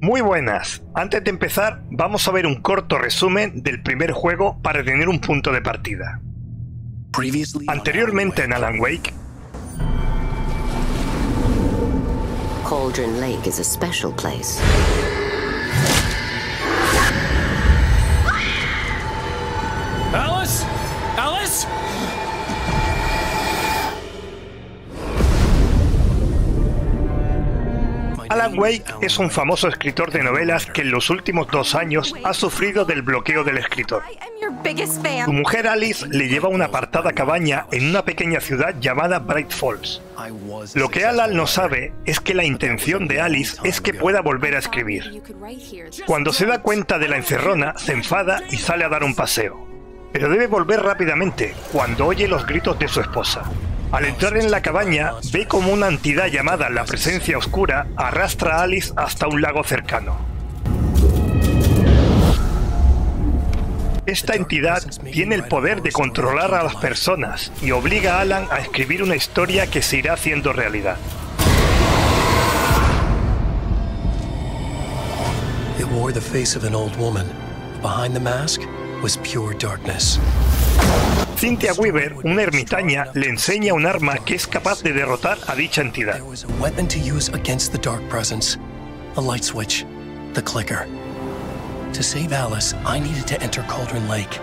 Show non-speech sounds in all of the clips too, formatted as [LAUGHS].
Muy buenas. Antes de empezar, vamos a ver un corto resumen del primer juego para tener un punto de partida. Anteriormente en Alan Wake, Cauldron Lake is a special place. Alan Wake es un famoso escritor de novelas que en los últimos dos años ha sufrido del bloqueo del escritor. Su mujer Alice le lleva una apartada cabaña en una pequeña ciudad llamada Bright Falls. Lo que Alan no sabe es que la intención de Alice es que pueda volver a escribir. Cuando se da cuenta de la encerrona, se enfada y sale a dar un paseo. Pero debe volver rápidamente cuando oye los gritos de su esposa. Al entrar en la cabaña, ve como una entidad llamada la Presencia Oscura arrastra a Alice hasta un lago cercano. Esta entidad tiene el poder de controlar a las personas y obliga a Alan a escribir una historia que se irá haciendo realidad. Darkness. Cynthia Weaver, una ermitaña, le enseña un arma que es capaz de derrotar a dicha entidad. A light switch. The clicker. To save Alice, I needed to enter Cauldron Lake.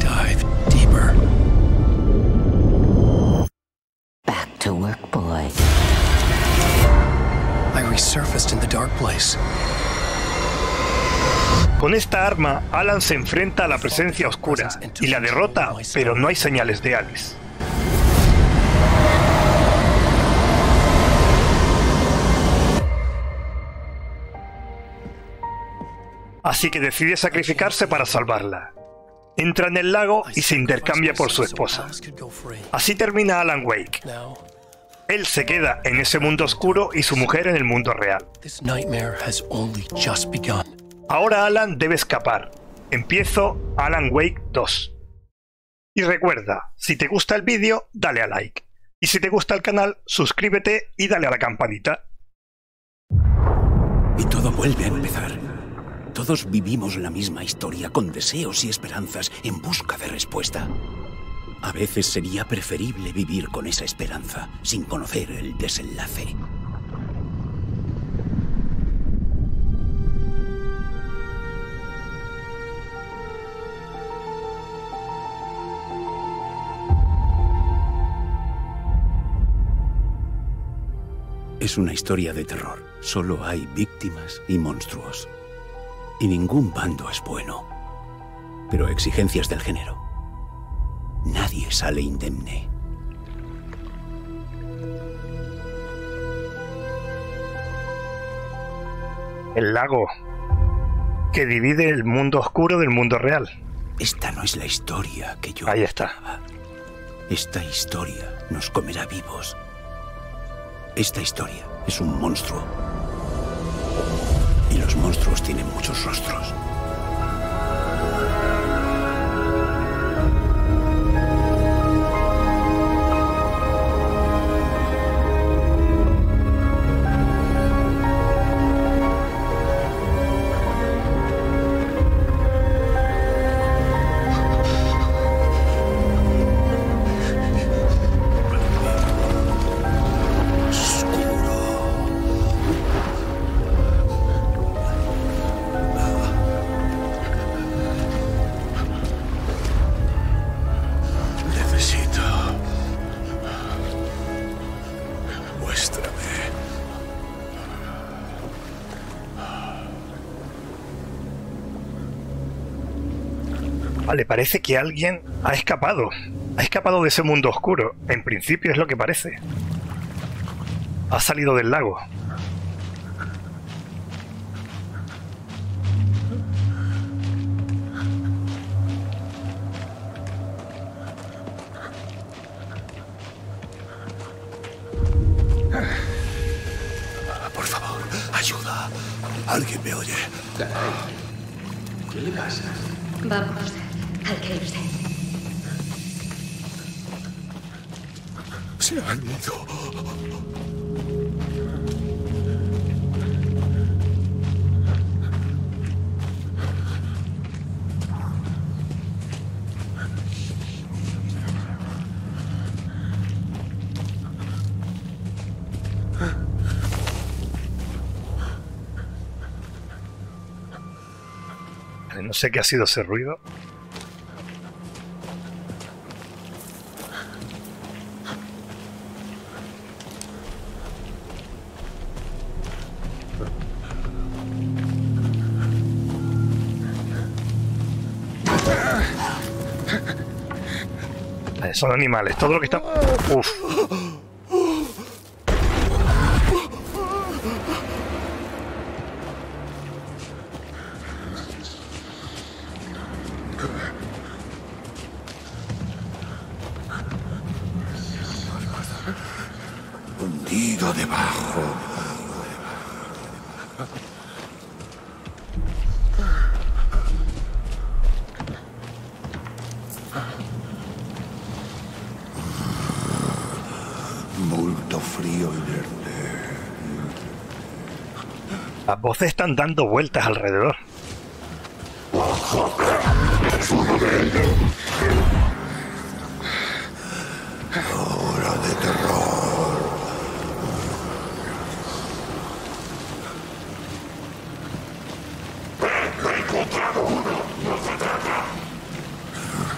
Dive deeper. Back to work, boy. I resurfaced in the dark place. Con esta arma, Alan se enfrenta a la presencia oscura y la derrota, pero no hay señales de Alice. Así que decide sacrificarse para salvarla. Entra en el lago y se intercambia por su esposa. Así termina Alan Wake. Él se queda en ese mundo oscuro y su mujer en el mundo real. this nightmare has only just begun. Ahora Alan debe escapar. Empiezo Alan Wake 2. Y recuerda, si te gusta el vídeo, dale a like. Y si te gusta el canal, suscríbete y dale a la campanita. Y todo vuelve a empezar. Todos vivimos la misma historia con deseos y esperanzas en busca de respuesta. A veces sería preferible vivir con esa esperanza sin conocer el desenlace. Es una historia de terror. Solo hay víctimas y monstruos. Y ningún bando es bueno. Pero exigencias del género. Nadie sale indemne. El lago, que divide el mundo oscuro del mundo real. Esta no es la historia que yo... Ahí está. Esta historia nos comerá vivos. Esta historia es un monstruo. Y los monstruos tienen muchos rostros. Vale, parece que alguien ha escapado. Ha escapado de ese mundo oscuro. En principio es lo que parece. Ha salido del lago. Sé qué ha sido ese ruido. son animales. Todo lo que está... Hundido debajo. Las voces están dando vueltas alrededor. Hora de terror.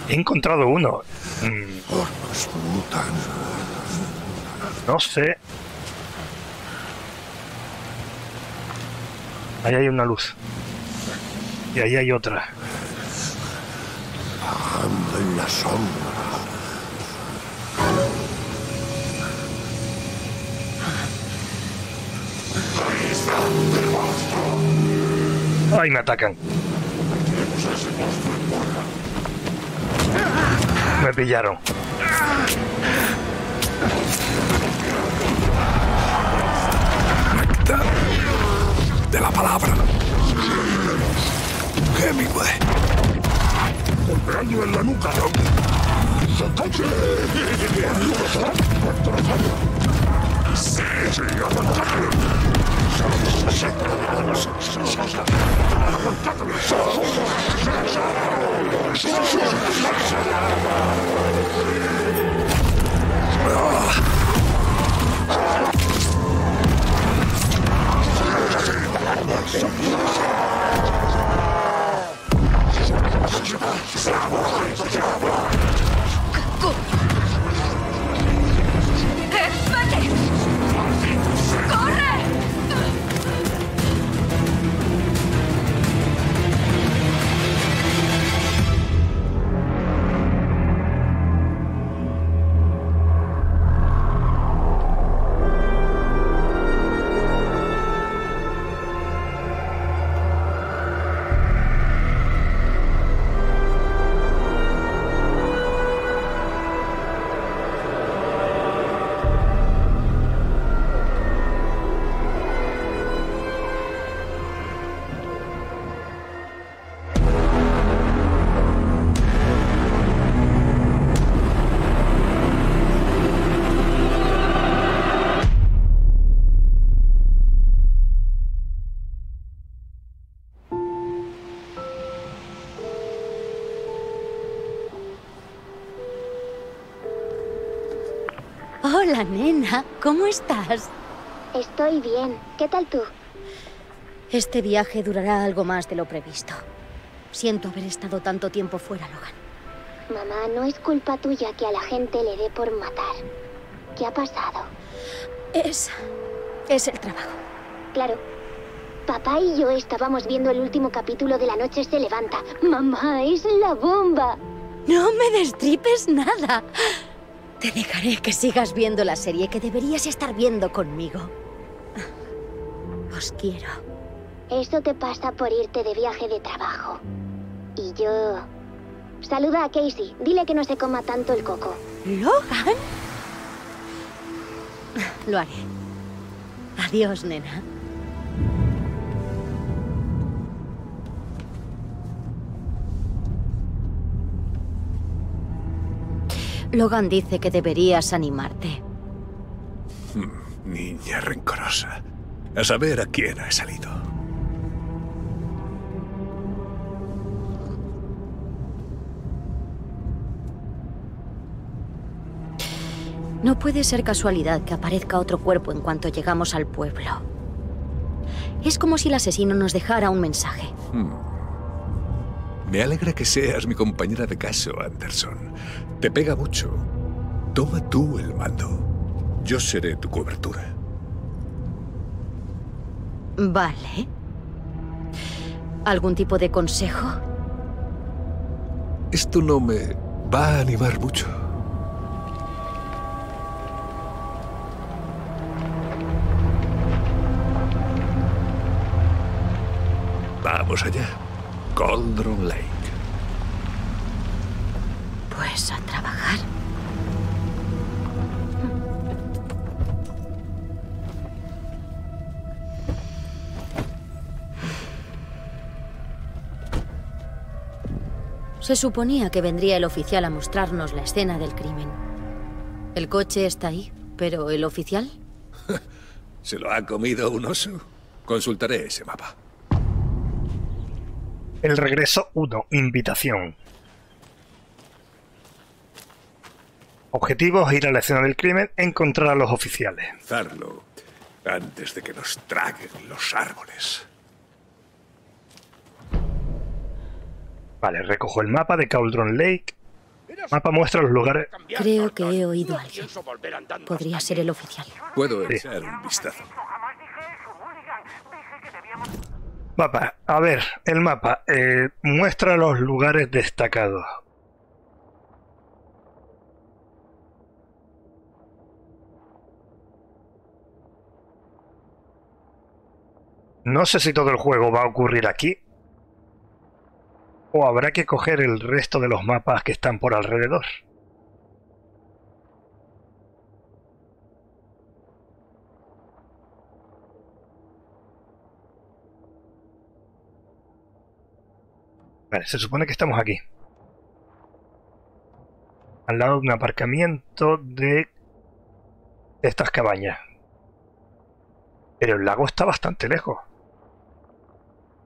He encontrado uno. Mm. No sé. Ahí hay una luz. Y ahí hay otra. Bajando en la sombra. ¡Ay, me atacan! Me pillaron. De la palabra. Hemingway. Golpeando en la nuca. Sí, sí, Go! Hola, nena. ¿Cómo estás? Estoy bien. ¿Qué tal tú? Este viaje durará algo más de lo previsto. Siento haber estado tanto tiempo fuera, Logan. Mamá, no es culpa tuya que a la gente le dé por matar. ¿Qué ha pasado? Es... es el trabajo. Claro. Papá y yo estábamos viendo el último capítulo de La Noche se levanta. Mamá, es la bomba. No me destripes nada. Te dejaré que sigas viendo la serie que deberías estar viendo conmigo. Os quiero. Eso te pasa por irte de viaje de trabajo. Y yo... Saluda a Casey. Dile que no se coma tanto el coco. ¿Logan? Lo haré. Adiós, nena. Logan dice que deberías animarte. Hmm, niña rencorosa. A saber a quién ha salido. No puede ser casualidad que aparezca otro cuerpo en cuanto llegamos al pueblo. Es como si el asesino nos dejara un mensaje. Hmm. Me alegra que seas mi compañera de caso, Anderson. Te pega mucho. Toma tú el mando. Yo seré tu cobertura. Vale. ¿Algún tipo de consejo? Esto no me va a animar mucho. Vamos allá. Cauldron Lake. Pues a trabajar. Se suponía que vendría el oficial a mostrarnos la escena del crimen. El coche está ahí, pero ¿el oficial? [LAUGHS] ¿Se lo ha comido un oso? Consultaré ese mapa. El regreso 1. Invitación. Objetivos, ir a la escena del crimen, encontrar a los oficiales. Zarlo antes de que nos traguen los árboles. Vale, recojo el mapa de Cauldron Lake. El mapa muestra los lugares... Creo que he oído a alguien. Podría ser el oficial. Puedo Sí. echar un vistazo. Mapa, a ver, el mapa eh, muestra los lugares destacados. No sé si todo el juego va a ocurrir aquí. O habrá que coger el resto de los mapas que están por alrededor. Vale, se supone que estamos aquí. Al lado de un aparcamiento de estas cabañas. Pero el lago está bastante lejos.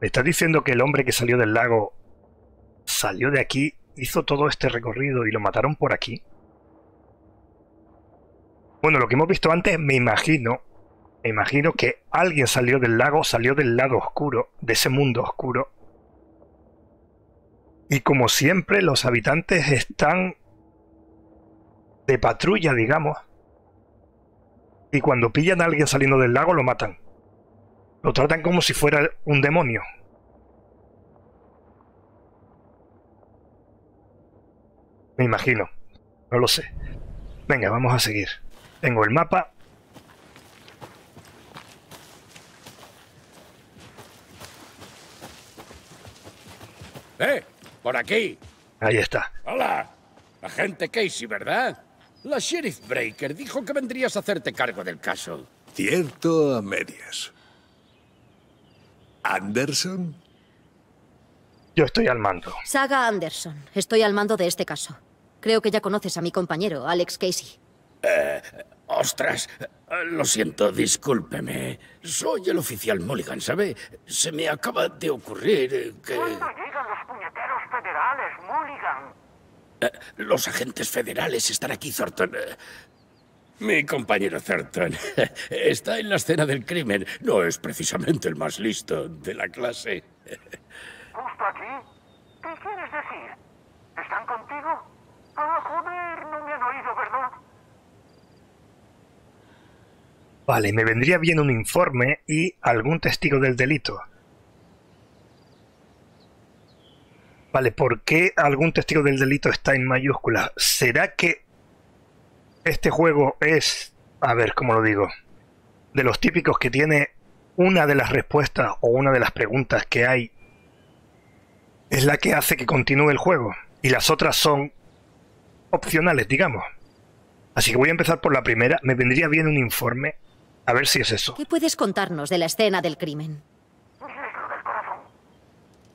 ¿Me estás diciendo que el hombre que salió del lago salió de aquí, hizo todo este recorrido y lo mataron por aquí? Bueno, lo que hemos visto antes, me imagino, me imagino que alguien salió del lago, salió del lado oscuro, de ese mundo oscuro, y como siempre, los habitantes están de patrulla, digamos. Y cuando pillan a alguien saliendo del lago, lo matan. Lo tratan como si fuera un demonio. Me imagino. No lo sé. Venga, vamos a seguir. Tengo el mapa. ¡Eh! ¡Por aquí! Ahí está. ¡Hola! Agente Casey, ¿verdad? La Sheriff Breaker dijo que vendrías a hacerte cargo del caso. Cierto a medias. ¿Anderson? Yo estoy al mando. Saga Anderson. Estoy al mando de este caso. Creo que ya conoces a mi compañero, Alex Casey. Eh, ostras, lo siento, discúlpeme. Soy el oficial Mulligan, ¿sabe? Se me acaba de ocurrir que... ¿Cuándo llegan los puñeteros federales, Mulligan? Eh, los agentes federales están aquí, Thornton. Eh, Mi compañero Thornton [LAUGHS] está en la escena del crimen. No es precisamente el más listo de la clase. ¿Justo aquí? ¿Qué quieres decir? ¿Están contigo? Ah, joder, no me han oído, ¿verdad? Vale, me vendría bien un informe y algún testigo del delito. Vale, ¿por qué algún testigo del delito está en mayúsculas? ¿Será que este juego es, a ver, ¿cómo lo digo? De los típicos que tiene una de las respuestas o una de las preguntas que hay es la que hace que continúe el juego y las otras son opcionales, digamos. Así que voy a empezar por la primera. Me vendría bien un informe. A ver si es eso. ¿Qué puedes contarnos de la escena del crimen?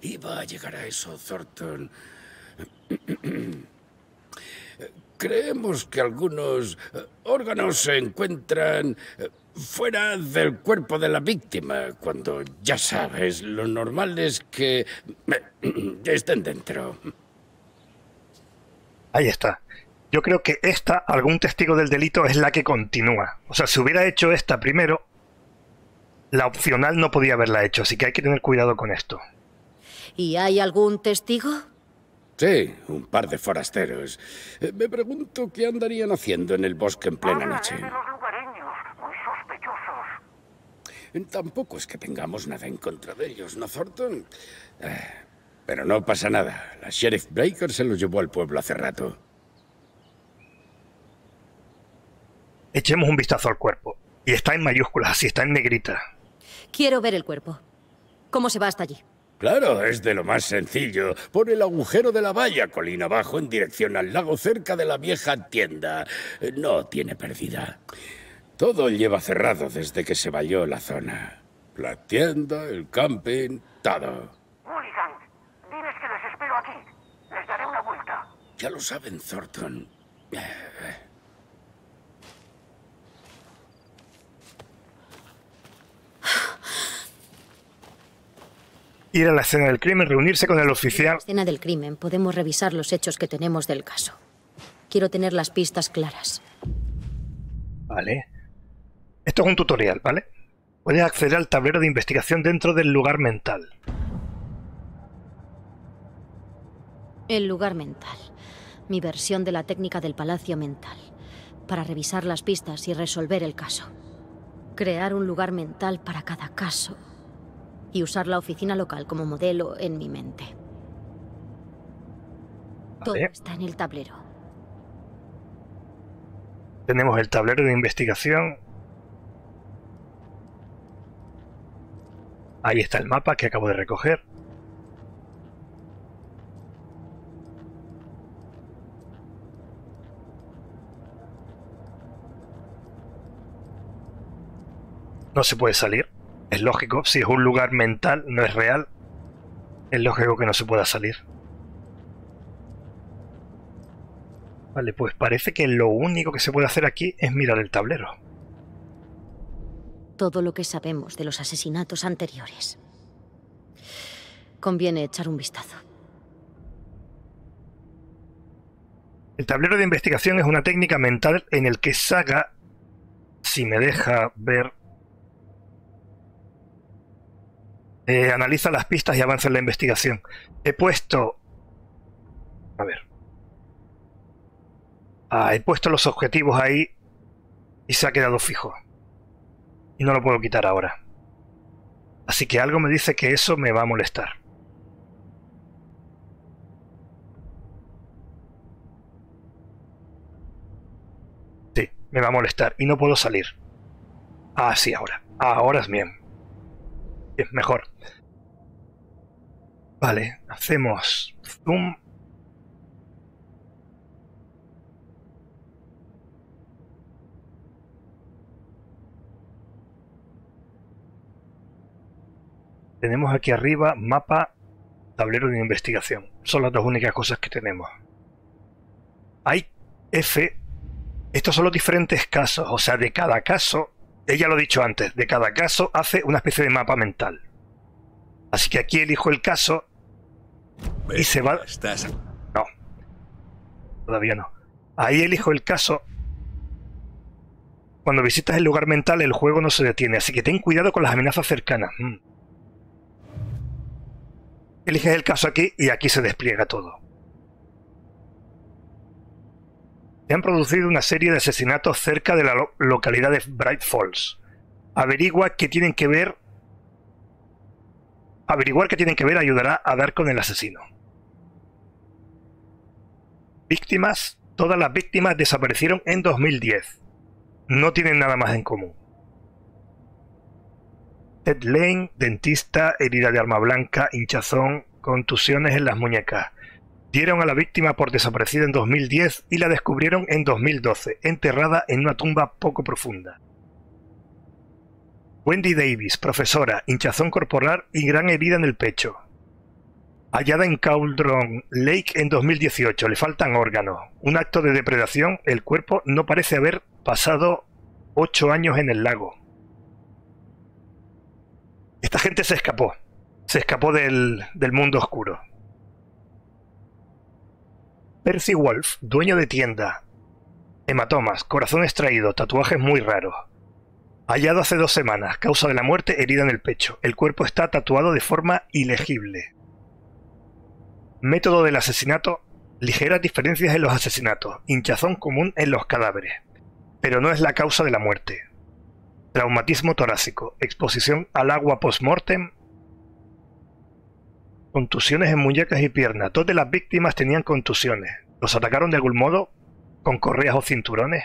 Iba a llegar a eso, Thornton. Creemos que algunos eh, órganos se encuentran eh, fuera del cuerpo de la víctima, cuando ya sabes, lo normal es que eh, [CLEARS THROAT] estén dentro. Ahí está. Yo creo que esta, algún testigo del delito, es la que continúa. O sea, si hubiera hecho esta primero, la opcional no podía haberla hecho, así que hay que tener cuidado con esto. ¿Y hay algún testigo? Sí, un par de forasteros. Eh, Me pregunto qué andarían haciendo en el bosque en plena noche. De los lugareños, muy sospechosos. Eh, Tampoco es que tengamos nada en contra de ellos, ¿no, Thornton? Eh, Pero no pasa nada. La Sheriff Breaker se los llevó al pueblo hace rato. Echemos un vistazo al cuerpo. Y está en mayúsculas, así está en negrita. Quiero ver el cuerpo. ¿Cómo se va hasta allí? Claro, es de lo más sencillo. Por el agujero de la valla, colina abajo, en dirección al lago, cerca de la vieja tienda. Eh, No tiene pérdida. Todo lleva cerrado desde que se valló la zona. La tienda, el camping, todo. Mulligan, diles que les espero aquí. Les daré una vuelta. Ya lo saben, Thornton. Ir a la escena del crimen, reunirse con el oficial. Escena del crimen. Podemos revisar los hechos que tenemos del caso. Quiero tener las pistas claras. Vale. Esto es un tutorial, ¿vale? Puedes acceder al tablero de investigación dentro del lugar mental. El lugar mental. Mi versión de la técnica del palacio mental. Para revisar las pistas y resolver el caso. Crear un lugar mental para cada caso. Y usar la oficina local como modelo en mi mente. Todo está en el tablero. Tenemos el tablero de investigación. Ahí está el mapa que acabo de recoger. No se puede salir. Es lógico, si es un lugar mental, no es real. Es lógico que no se pueda salir. Vale, pues parece que lo único que se puede hacer aquí es mirar el tablero. Todo lo que sabemos de los asesinatos anteriores. Conviene echar un vistazo. El tablero de investigación es una técnica mental en el que Saga, si me deja ver, eh, analiza las pistas y avanza en la investigación. He puesto... A ver. Ah, he puesto los objetivos ahí y se ha quedado fijo. Y no lo puedo quitar ahora. Así que algo me dice que eso me va a molestar. Sí, me va a molestar y no puedo salir. Ah, sí, ahora. Ahora es bien. Es mejor. Vale, hacemos zoom. Tenemos aquí arriba mapa, tablero de investigación. Son las dos únicas cosas que tenemos. Hay F. Estos son los diferentes casos. O sea, de cada caso, ella lo ha dicho antes, de cada caso hace una especie de mapa mental. Así que aquí elijo el caso y se va... Estás... No. Todavía no. Ahí elijo el caso. Cuando visitas el lugar mental, el juego no se detiene, así que ten cuidado con las amenazas cercanas. Mm. Eliges el caso aquí y aquí se despliega todo. Se han producido una serie de asesinatos cerca de la lo- localidad de Bright Falls. Averigua qué tienen que ver. Averiguar qué tienen que ver ayudará a dar con el asesino. Víctimas. Todas las víctimas desaparecieron en 2010. No tienen nada más en común. Ted Lane, dentista, herida de arma blanca, hinchazón, contusiones en las muñecas. Dieron a la víctima por desaparecida en 2010 y la descubrieron en 2012, enterrada en una tumba poco profunda. Wendy Davis, profesora, hinchazón corporal y gran herida en el pecho. Hallada en Cauldron Lake en 2018, le faltan órganos. Un acto de depredación, el cuerpo no parece haber pasado 8 años en el lago. Esta gente se escapó. Se escapó del, del mundo oscuro. Percy Wolf, dueño de tienda. Hematomas, corazón extraído, tatuajes muy raros. Hallado hace dos semanas, causa de la muerte, herida en el pecho. El cuerpo está tatuado de forma ilegible. Método del asesinato. Ligeras diferencias en los asesinatos. Hinchazón común en los cadáveres. Pero no es la causa de la muerte. Traumatismo torácico. Exposición al agua post-mortem. Contusiones en muñecas y piernas. Dos de las víctimas tenían contusiones. ¿Los atacaron de algún modo? ¿Con correas o cinturones?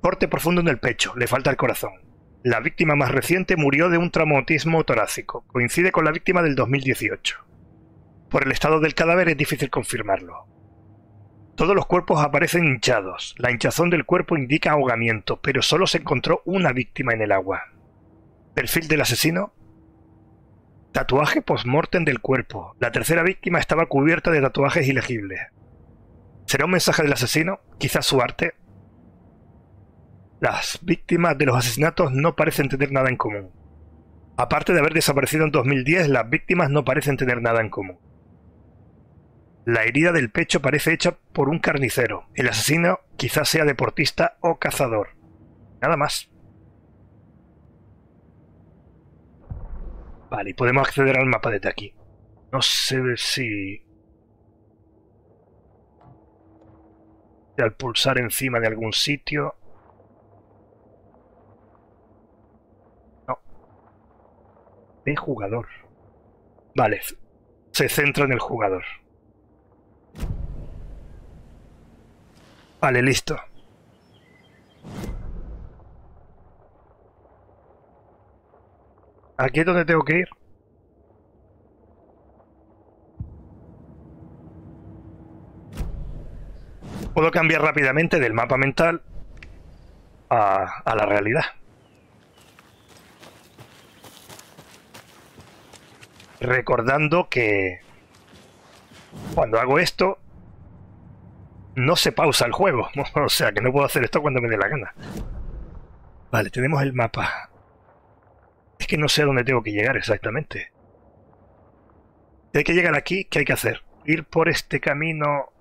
Corte profundo en el pecho. Le falta el corazón. La víctima más reciente murió de un traumatismo torácico. Coincide con la víctima del 2018. Por el estado del cadáver es difícil confirmarlo. Todos los cuerpos aparecen hinchados. La hinchazón del cuerpo indica ahogamiento, pero solo se encontró una víctima en el agua. Perfil del asesino. Tatuaje post-mortem del cuerpo. La tercera víctima estaba cubierta de tatuajes ilegibles. ¿Será un mensaje del asesino? Quizás su arte. Las víctimas de los asesinatos no parecen tener nada en común. Aparte de haber desaparecido en 2010, las víctimas no parecen tener nada en común. La herida del pecho parece hecha por un carnicero. El asesino quizás sea deportista o cazador. Nada más. Vale, y podemos acceder al mapa desde aquí. No sé si... Al pulsar encima de algún sitio... de jugador. Vale, se centra en el jugador. Vale, listo. ¿Aquí es donde tengo que ir? Puedo cambiar rápidamente del mapa mental a, la realidad. recordando que cuando hago esto no se pausa el juego, [LAUGHS] o sea que no puedo hacer esto cuando me dé la gana. Vale, tenemos el mapa. Es que no sé a dónde tengo que llegar exactamente. Si hay que llegar aquí, ¿qué hay que hacer? ¿Ir por este camino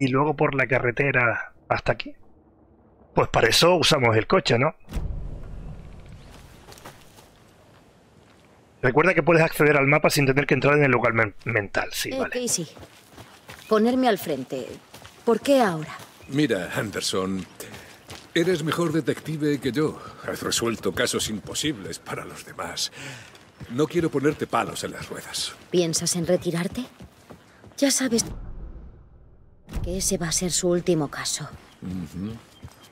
y luego por la carretera hasta aquí? Pues para eso usamos el coche, ¿no? Recuerda que puedes acceder al mapa sin tener que entrar en el lugar mental, sí, eh, vale. Casey, ponerme al frente. ¿Por qué ahora? Mira, Anderson, eres mejor detective que yo. Has resuelto casos imposibles para los demás. No quiero ponerte palos en las ruedas. ¿Piensas en retirarte? Ya sabes que ese va a ser su último caso.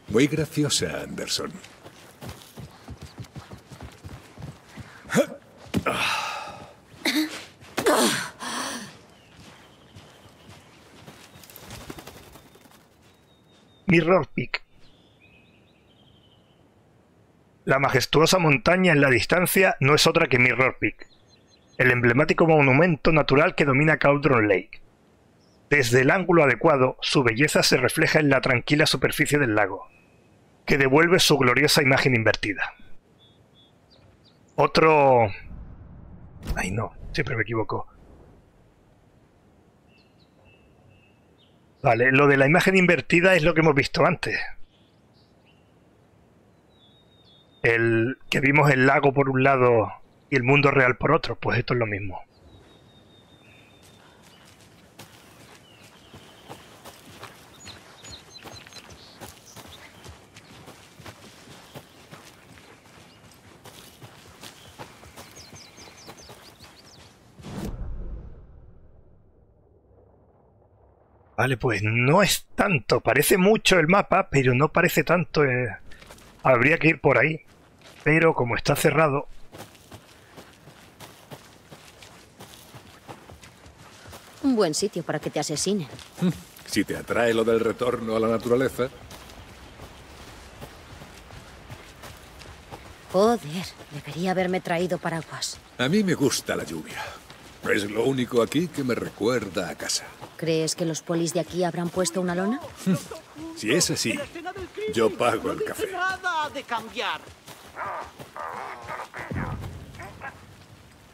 Muy graciosa, Anderson. Mirror Peak. La majestuosa montaña en la distancia no es otra que Mirror Peak, el emblemático monumento natural que domina Cauldron Lake. Desde el ángulo adecuado, su belleza se refleja en la tranquila superficie del lago, que devuelve su gloriosa imagen invertida. Otro... Ay no, siempre me equivoco. Vale, lo de la imagen invertida es lo que hemos visto antes. El que vimos el lago por un lado y el mundo real por otro, pues esto es lo mismo. Vale, pues no es tanto. Parece mucho el mapa, pero no parece tanto. Eh. Habría que ir por ahí. Pero como está cerrado... Un buen sitio para que te asesinen. [LAUGHS] Si te atrae lo del retorno a la naturaleza. Joder, debería haberme traído paraguas. A mí me gusta la lluvia. Es lo único aquí que me recuerda a casa. ¿Crees que los polis de aquí habrán puesto una lona? [LAUGHS] Si es así, yo pago el café.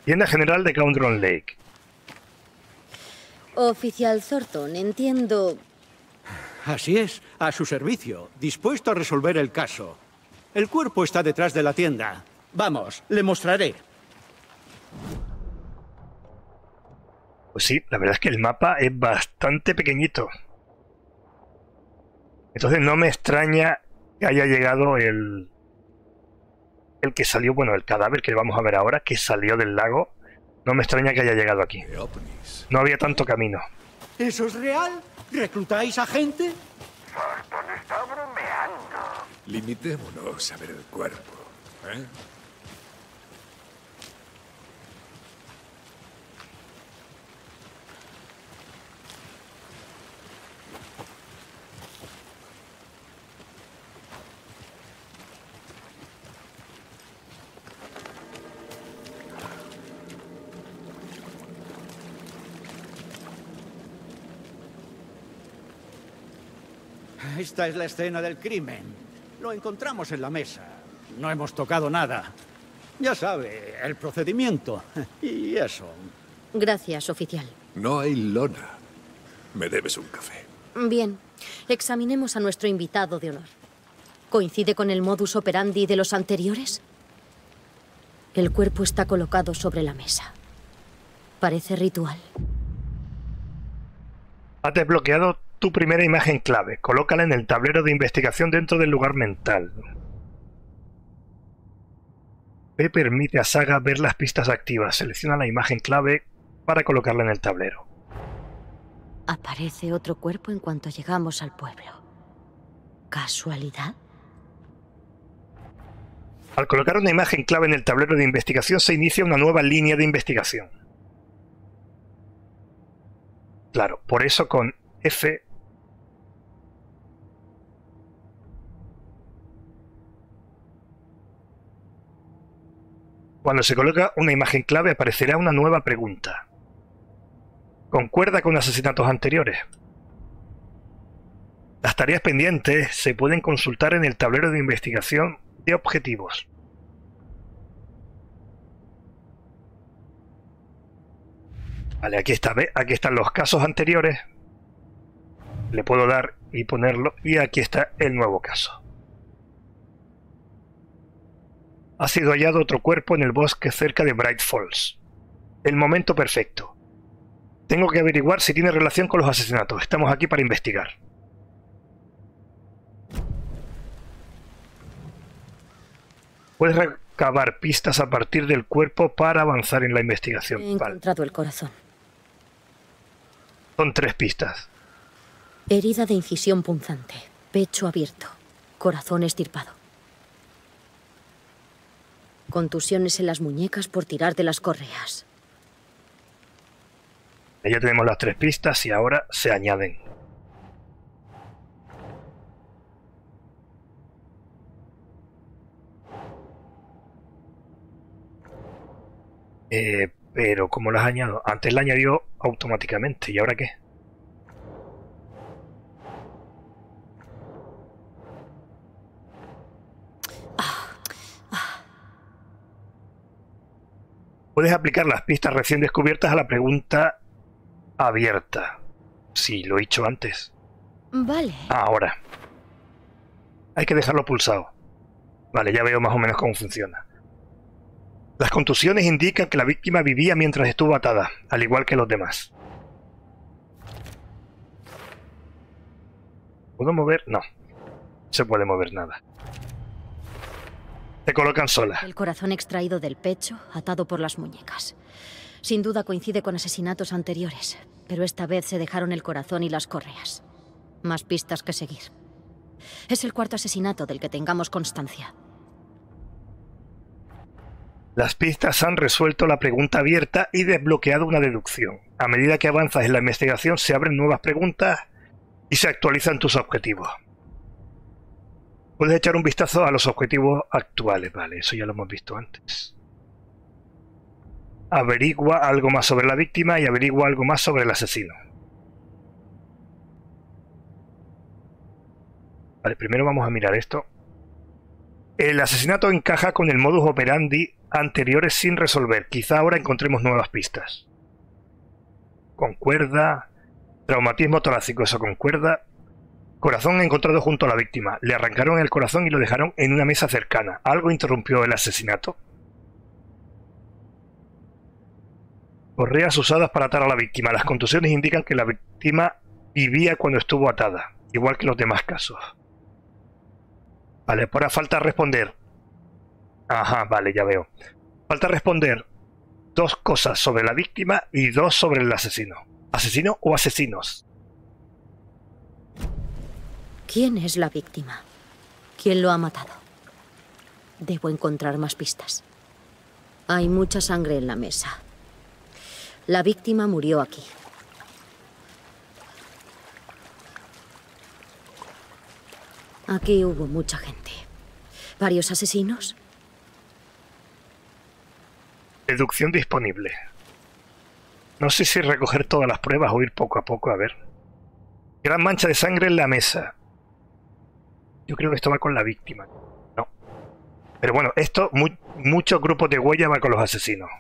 Tienda General de Countron Lake. Oficial Thornton, entiendo... Así es, a su servicio, dispuesto a resolver el caso. El cuerpo está detrás de la tienda. Vamos, le mostraré. Pues sí, la verdad es que el mapa es bastante pequeñito. Entonces no me extraña que haya llegado el... El que salió, bueno, el cadáver que vamos a ver ahora, que salió del lago. No me extraña que haya llegado aquí. No había tanto camino. ¿Eso es real? ¿Reclutáis a gente? Thornton está bromeando. Limitémonos a ver el cuerpo. ¿eh? Esta es la escena del crimen. Lo encontramos en la mesa. No hemos tocado nada. Ya sabe, el procedimiento. [LAUGHS] Y eso. Gracias, oficial. No hay lona. Me debes un café. Bien, examinemos a nuestro invitado de honor. ¿Coincide con el modus operandi de los anteriores? El cuerpo está colocado sobre la mesa. Parece ritual. Has desbloqueado tu primera imagen clave. Colócala en el tablero de investigación dentro del lugar mental. P permite a Saga ver las pistas activas. Selecciona la imagen clave para colocarla en el tablero. Aparece otro cuerpo en cuanto llegamos al pueblo. ¿Casualidad? Al colocar una imagen clave en el tablero de investigación se inicia una nueva línea de investigación. Claro, por eso con F Cuando se coloca una imagen clave aparecerá una nueva pregunta. ¿Concuerda con asesinatos anteriores? Las tareas pendientes se pueden consultar en el tablero de investigación de objetivos. Vale, aquí está. Aquí están los casos anteriores. Le puedo dar y ponerlo. Y aquí está el nuevo caso. Ha sido hallado otro cuerpo en el bosque cerca de Bright Falls. El momento perfecto. Tengo que averiguar si tiene relación con los asesinatos. Estamos aquí para investigar. Puedes recabar pistas a partir del cuerpo para avanzar en la investigación. He encontrado el corazón. Son tres pistas. Herida de incisión punzante, pecho abierto, corazón estirpado. Contusiones en las muñecas por tirar de las correas. Ya tenemos las tres pistas y ahora se añaden. Eh, pero ¿cómo las añado? Antes la añadió automáticamente. ¿Y ahora qué? Puedes aplicar las pistas recién descubiertas a la pregunta abierta. Sí, lo he hecho antes. Vale. Ahora. Hay que dejarlo pulsado. Vale, ya veo más o menos cómo funciona. Las contusiones indican que la víctima vivía mientras estuvo atada, al igual que los demás. ¿Puedo mover? No. Se puede mover nada. Te colocan sola. El corazón extraído del pecho, atado por las muñecas. Sin duda coincide con asesinatos anteriores, pero esta vez se dejaron el corazón y las correas. Más pistas que seguir. Es el cuarto asesinato del que tengamos constancia. Las pistas han resuelto la pregunta abierta y desbloqueado una deducción. A medida que avanzas en la investigación se abren nuevas preguntas y se actualizan tus objetivos. Puedes echar un vistazo a los objetivos actuales, vale, eso ya lo hemos visto antes. Averigua algo más sobre la víctima y averigua algo más sobre el asesino. Vale, primero vamos a mirar esto. El asesinato encaja con el modus operandi anteriores sin resolver. Quizá ahora encontremos nuevas pistas. Concuerda. Traumatismo torácico, eso concuerda. Corazón encontrado junto a la víctima. Le arrancaron el corazón y lo dejaron en una mesa cercana. ¿Algo interrumpió el asesinato? Correas usadas para atar a la víctima. Las contusiones indican que la víctima vivía cuando estuvo atada, igual que los demás casos. Vale, ahora falta responder. Ajá, vale, ya veo. Falta responder dos cosas sobre la víctima y dos sobre el asesino. ¿Asesino o asesinos? ¿Quién es la víctima? ¿Quién lo ha matado? Debo encontrar más pistas. Hay mucha sangre en la mesa. La víctima murió aquí. Aquí hubo mucha gente. ¿Varios asesinos? Deducción disponible. No sé si recoger todas las pruebas o ir poco a poco a ver. Gran mancha de sangre en la mesa. Yo creo que esto va con la víctima. No. Pero bueno, esto, muchos grupos de huella va con los asesinos.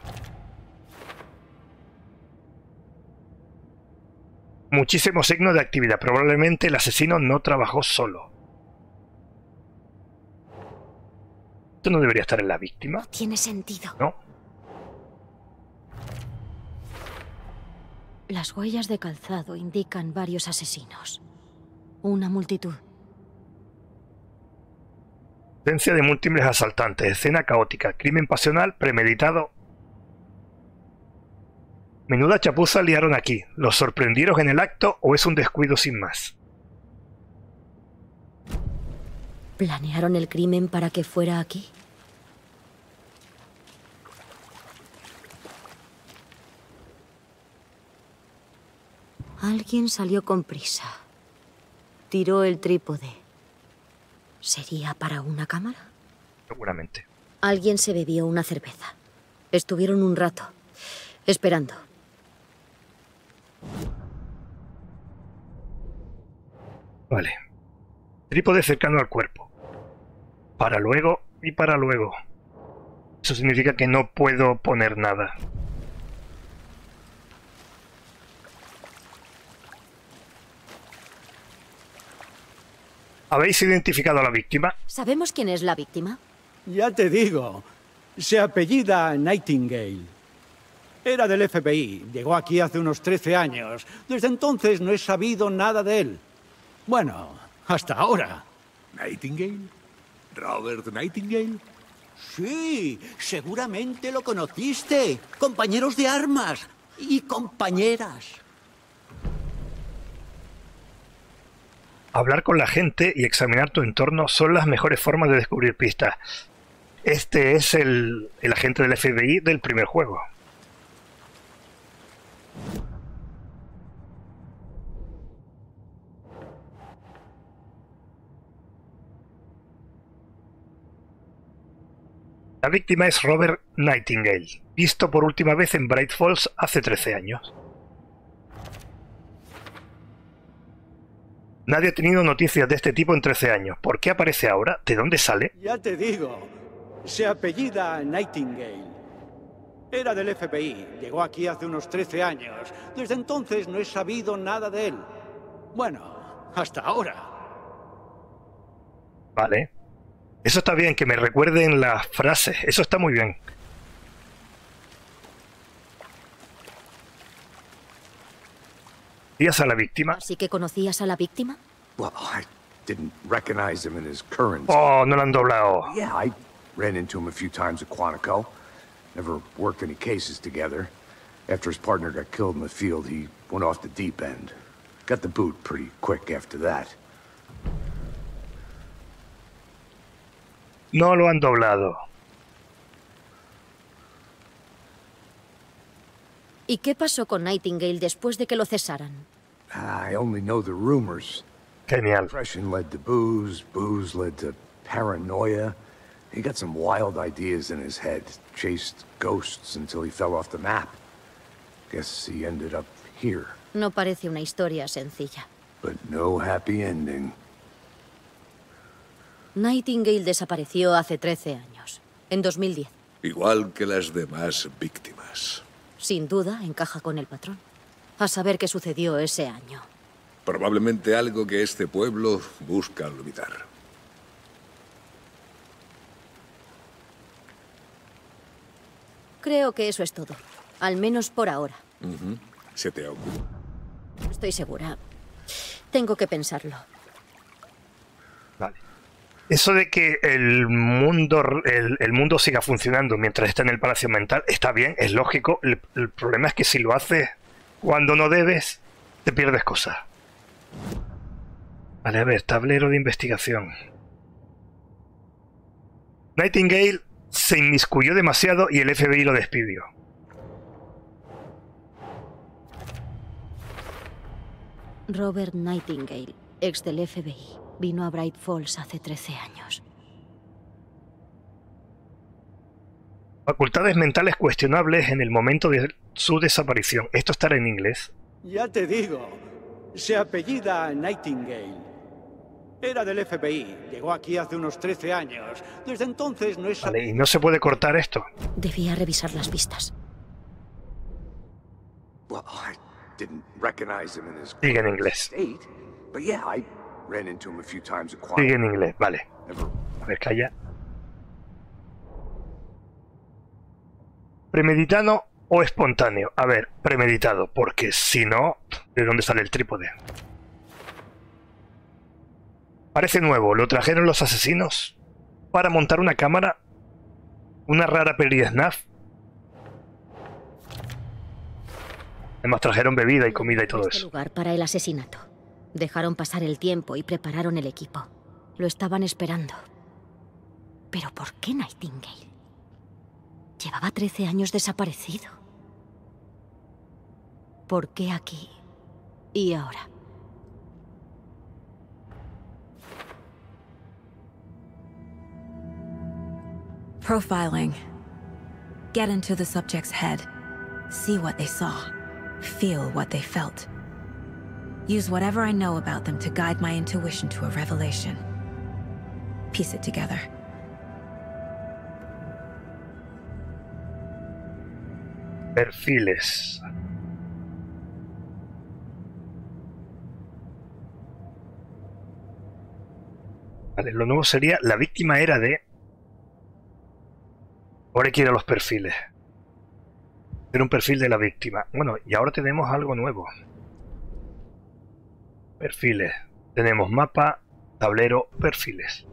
Muchísimos signos de actividad. Probablemente el asesino no trabajó solo. ¿Esto no debería estar en la víctima? Tiene sentido. No. Las huellas de calzado indican varios asesinos. Una multitud. Presencia de múltiples asaltantes, escena caótica, crimen pasional, premeditado. Menuda chapuza liaron aquí. ¿Los sorprendieron en el acto o es un descuido sin más? ¿Planearon el crimen para que fuera aquí? Alguien salió con prisa. Tiró el trípode. ¿Sería para una cámara? Seguramente. Alguien se bebió una cerveza. Estuvieron un rato, esperando. Vale. Trípode cercano al cuerpo. Para luego y para luego. Eso significa que no puedo poner nada. ¿Habéis identificado a la víctima? ¿Sabemos quién es la víctima? Ya te digo. Se apellida Nightingale. Era del FBI. Llegó aquí hace unos 13 años. Desde entonces no he sabido nada de él. Bueno, hasta ahora. ¿Nightingale? ¿Robert Nightingale? Sí, seguramente lo conociste. Compañeros de armas y compañeras. Hablar con la gente y examinar tu entorno son las mejores formas de descubrir pistas. Este es el, agente del FBI del primer juego. La víctima es Robert Nightingale, visto por última vez en Bright Falls hace 13 años. Nadie ha tenido noticias de este tipo en 13 años. ¿Por qué aparece ahora? ¿De dónde sale? Ya te digo. Se apellida Nightingale. Era del FBI. Llegó aquí hace unos 13 años. Desde entonces no he sabido nada de él. Bueno, hasta ahora. Vale. Eso está bien, que me recuerden las frases. Eso está muy bien. ¿Conocías a la víctima? ¿Sí que conocías a la víctima? Well, I didn't recognize him in his current. Oh, no lo han doblado. Yeah, I ran into him a few times at Quantico. Never worked any cases together. After his partner got killed in the field, he went off the deep end. Got the boot pretty quick after that. No lo han doblado. ¿Y qué pasó con Nightingale después de que lo cesaran? I only know the rumors. Genial. Depression led to booze, booze led to paranoia. He got some wild ideas in his head, chased ghosts until he fell off the map. Guess he ended up here. No parece una historia sencilla. But no happy ending. Nightingale desapareció hace 13 años, en 2010. Igual que las demás víctimas. Sin duda, encaja con el patrón. A saber qué sucedió ese año. Probablemente algo que este pueblo busca olvidar. Creo que eso es todo. Al menos por ahora. Se te ocurre. Estoy segura. Tengo que pensarlo. Eso de que el mundo, el mundo siga funcionando mientras está en el palacio mental está bien, es lógico. El, el problema es que si lo haces cuando no debes, te pierdes cosas. Vale, a ver, tablero de investigación. Nightingale se inmiscuyó demasiado y el FBI lo despidió. Robert Nightingale, ex del FBI, vino a Bright Falls hace 13 años. Facultades mentales cuestionables en el momento de su desaparición. Esto estará en inglés. Ya te digo, se apellida Nightingale. Era del FBI, llegó aquí hace unos 13 años. Desde entonces no es... Vale, y no se puede cortar esto. Debía revisar las pistas. Well, I didn't recognize him in his Sigue en inglés. state, but yeah, I ran into him a few times at Quiet. Sigue en inglés, vale. A ver, calla. ¿Premeditado o espontáneo? A ver, premeditado, porque si no, ¿de dónde sale el trípode? Parece nuevo, lo trajeron los asesinos para montar una cámara, una rara peli de snaf. Además trajeron bebida y comida y todo Este eso. lugar para el asesinato. Dejaron pasar el tiempo y prepararon el equipo. Lo estaban esperando. ¿Pero por qué Nightingale? Llevaba 13 años desaparecido. ¿Por qué aquí? ¿Y ahora? Profiling. Get into the subject's head. See what they saw. Feel what they felt. Use whatever I know about them to guide my intuition to a revelation. Piece it together. Perfiles. Vale, lo nuevo sería la víctima era de. Ahora quiero los perfiles. Era un perfil de la víctima. Bueno, y ahora tenemos algo nuevo. Perfiles. Tenemos mapa, tablero, perfiles.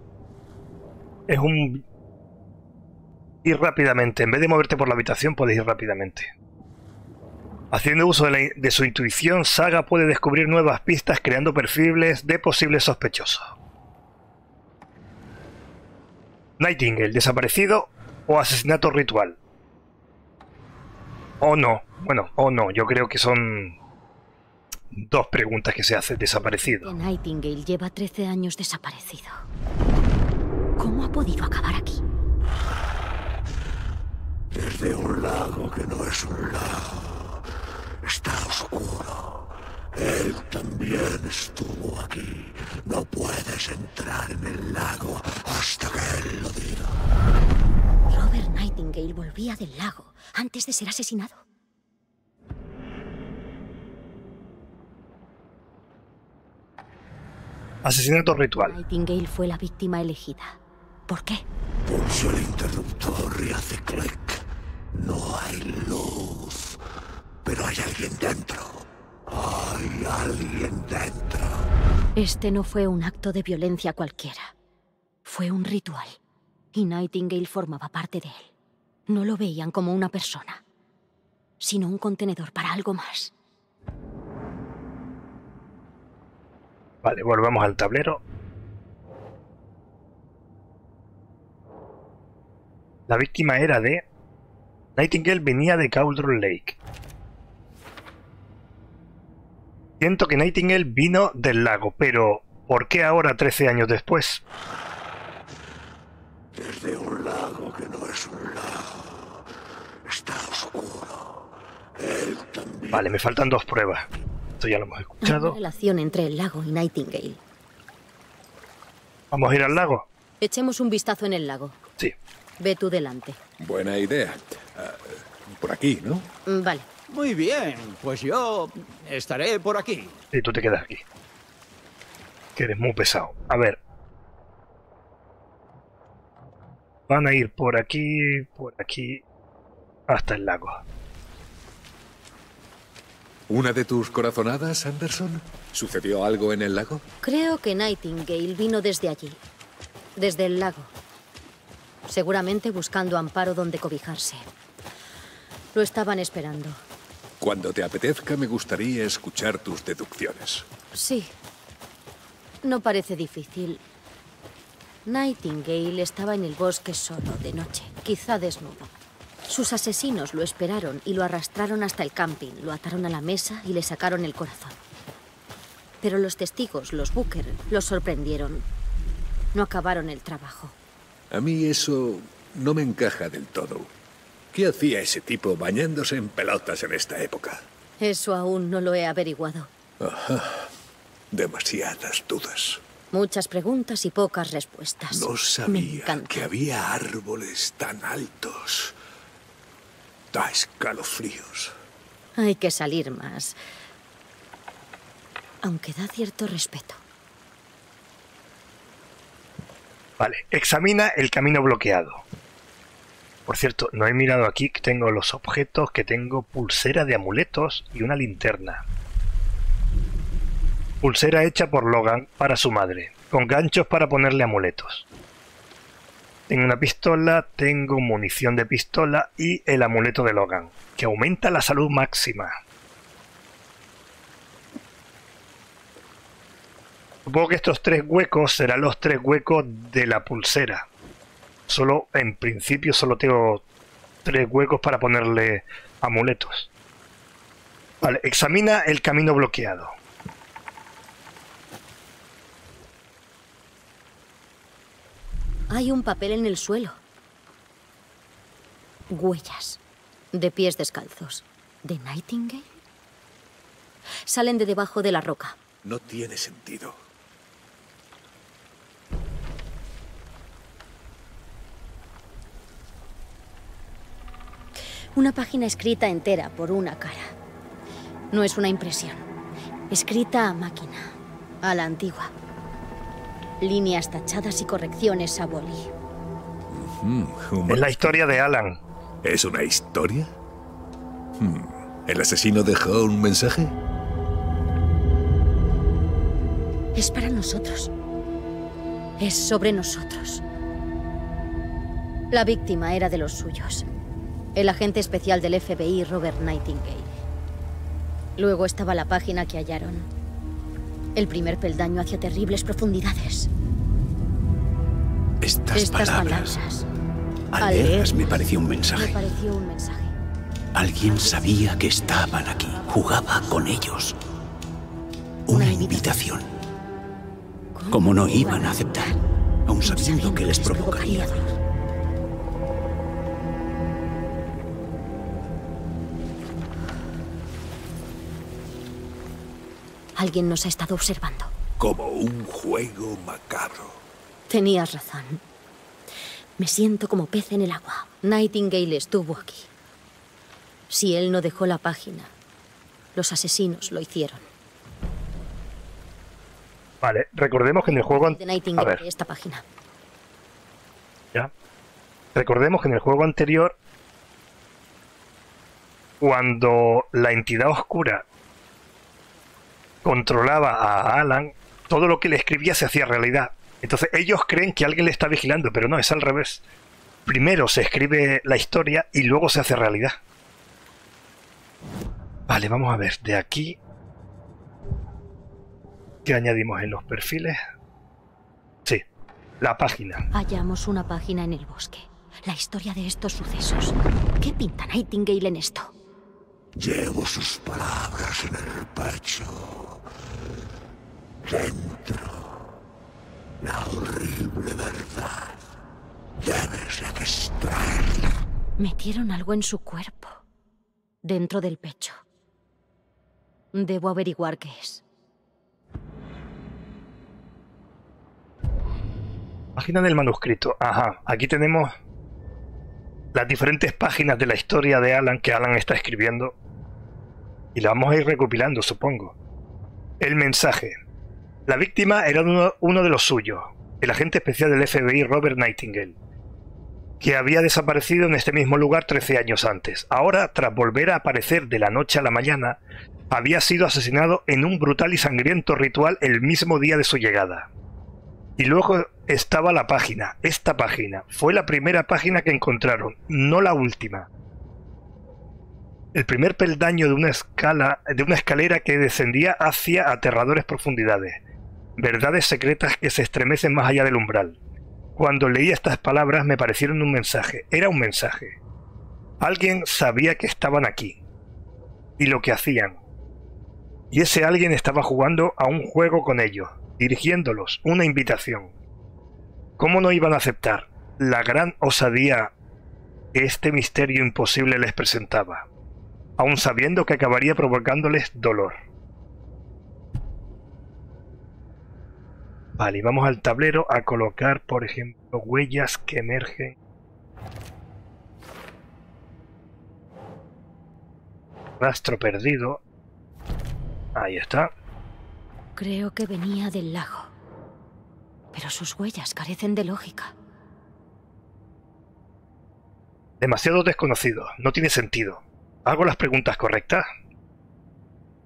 Es un... Ir rápidamente. En vez de moverte por la habitación, puedes ir rápidamente. Haciendo uso de, su intuición, Saga puede descubrir nuevas pistas creando perfiles de posibles sospechosos. Nightingale, desaparecido o asesinato ritual. O no. Bueno, o no. Yo creo que son dos preguntas que se hacen. Desaparecido. Nightingale lleva 13 años desaparecido. ¿Cómo ha podido acabar aquí? Desde un lago que no es un lago. Está oscuro. Él también estuvo aquí. No puedes entrar en el lago hasta que él lo diga. Robert Nightingale volvía del lago antes de ser asesinado. Asesinato ritual. Nightingale fue la víctima elegida. ¿Por qué? Pulso el interruptor y hace clic. No hay luz. Pero hay alguien dentro. Hay alguien dentro. Este no fue un acto de violencia cualquiera. Fue un ritual. Y Nightingale formaba parte de él. No lo veían como una persona, sino un contenedor para algo más. Vale, volvamos al tablero. La víctima era de... Nightingale venía de Cauldron Lake. Siento que Nightingale vino del lago, pero ¿por qué ahora 13 años después? Desde un lago que no es un lago. Está oscuro. Él también. Vale, me faltan dos pruebas. Esto ya lo hemos Hay escuchado. una relación entre el lago y Nightingale. Vamos a ir al lago. Echemos un vistazo en el lago. Sí. Ve tú delante. Buena idea. Ah, por aquí, ¿no? Mm, Vale. Muy bien, pues yo estaré por aquí. Y tú te quedas aquí. Que eres muy pesado. A ver. Van a ir por aquí, por aquí, hasta el lago. ¿Una de tus corazonadas, Anderson? ¿Sucedió algo en el lago? Creo que Nightingale vino desde allí, desde el lago. Seguramente buscando amparo donde cobijarse. Lo estaban esperando. Cuando te apetezca, me gustaría escuchar tus deducciones. Sí. No parece difícil. Nightingale estaba en el bosque solo, de noche, quizá desnudo. Sus asesinos lo esperaron y lo arrastraron hasta el camping, lo ataron a la mesa y le sacaron el corazón. Pero los testigos, los Booker, lo sorprendieron. No acabaron el trabajo. A mí eso no me encaja del todo. ¿Qué hacía ese tipo bañándose en pelotas en esta época? Eso aún no lo he averiguado. Ajá. Demasiadas dudas. Muchas preguntas y pocas respuestas. No sabía que había árboles tan altos. Da escalofríos. Hay que salir más. Aunque da cierto respeto. Vale, examina el camino bloqueado. Por cierto, no he mirado aquí que tengo los objetos, que tengo pulsera de amuletos y una linterna. Pulsera hecha por Logan para su madre, con ganchos para ponerle amuletos. Tengo una pistola, tengo munición de pistola y el amuleto de Logan, que aumenta la salud máxima. Supongo que estos tres huecos serán los tres huecos de la pulsera. Solo, en principio, solo tengo tres huecos para ponerle amuletos. Vale, examina el camino bloqueado. Hay un papel en el suelo. Huellas. De pies descalzos. ¿De Nightingale? Salen de debajo de la roca. No tiene sentido. Una página escrita entera por una cara. No es una impresión. Escrita a máquina. A la antigua. Líneas tachadas y correcciones a boli. Mm, Es la historia de Alan. ¿Es una historia? Hmm, ¿El asesino dejó un mensaje? Es para nosotros. Es sobre nosotros. La víctima era de los suyos. El agente especial del FBI, Robert Nightingale. Luego estaba la página que hallaron. El primer peldaño hacia terribles profundidades. Estas, Estas palabras, palabras. al al leerlas me pareció un Me mensaje. pareció un mensaje. Alguien sabía que estaban aquí, jugaba con ellos. Una invitación. Como no iban a aceptar, aun sabiendo que les provocaría Alguien nos ha estado observando. Como un juego macabro. Tenías razón. Me siento como pez en el agua. Nightingale estuvo aquí. Si él no dejó la página, los asesinos lo hicieron. Vale, recordemos que en el juego... De A ver, esta página. ya. Recordemos que en el juego anterior, cuando la entidad oscura controlaba a Alan, todo lo que le escribía se hacía realidad. Entonces ellos creen que alguien le está vigilando, pero no, es al revés. Primero se escribe la historia y luego se hace realidad. Vale, vamos a ver, de aquí... ¿Qué añadimos en los perfiles? Sí, la página. Hallamos una página en el bosque. La historia de estos sucesos. ¿Qué pinta Nightingale en esto? Llevo sus palabras en el pecho. Dentro. La horrible verdad. Debes de extraerla. Metieron algo en su cuerpo. Dentro del pecho. Debo averiguar qué es. Página del manuscrito. Ajá, aquí tenemos las diferentes páginas de la historia de Alan que Alan está escribiendo. Y la vamos a ir recopilando, supongo. El mensaje. La víctima era uno, de los suyos, el agente especial del FBI Robert Nightingale, que había desaparecido en este mismo lugar 13 años antes. Ahora, tras volver a aparecer de la noche a la mañana, había sido asesinado en un brutal y sangriento ritual el mismo día de su llegada. Y luego estaba la página, esta página. Fue la primera página que encontraron, no la última. El primer peldaño de una escala, de una escalera que descendía hacia aterradores profundidades. Verdades secretas que se estremecen más allá del umbral. Cuando leí estas palabras me parecieron un mensaje. Era un mensaje. Alguien sabía que estaban aquí. Y lo que hacían. Y ese alguien estaba jugando a un juego con ellos, dirigiéndolos, una invitación. ¿Cómo no iban a aceptar la gran osadía que este misterio imposible les presentaba, aun sabiendo que acabaría provocándoles dolor? Vale, y vamos al tablero a colocar, por ejemplo, huellas que emergen. Rastro perdido. Ahí está. Creo que venía del lago. Pero sus huellas carecen de lógica. Demasiado desconocido. No tiene sentido. ¿Hago las preguntas correctas?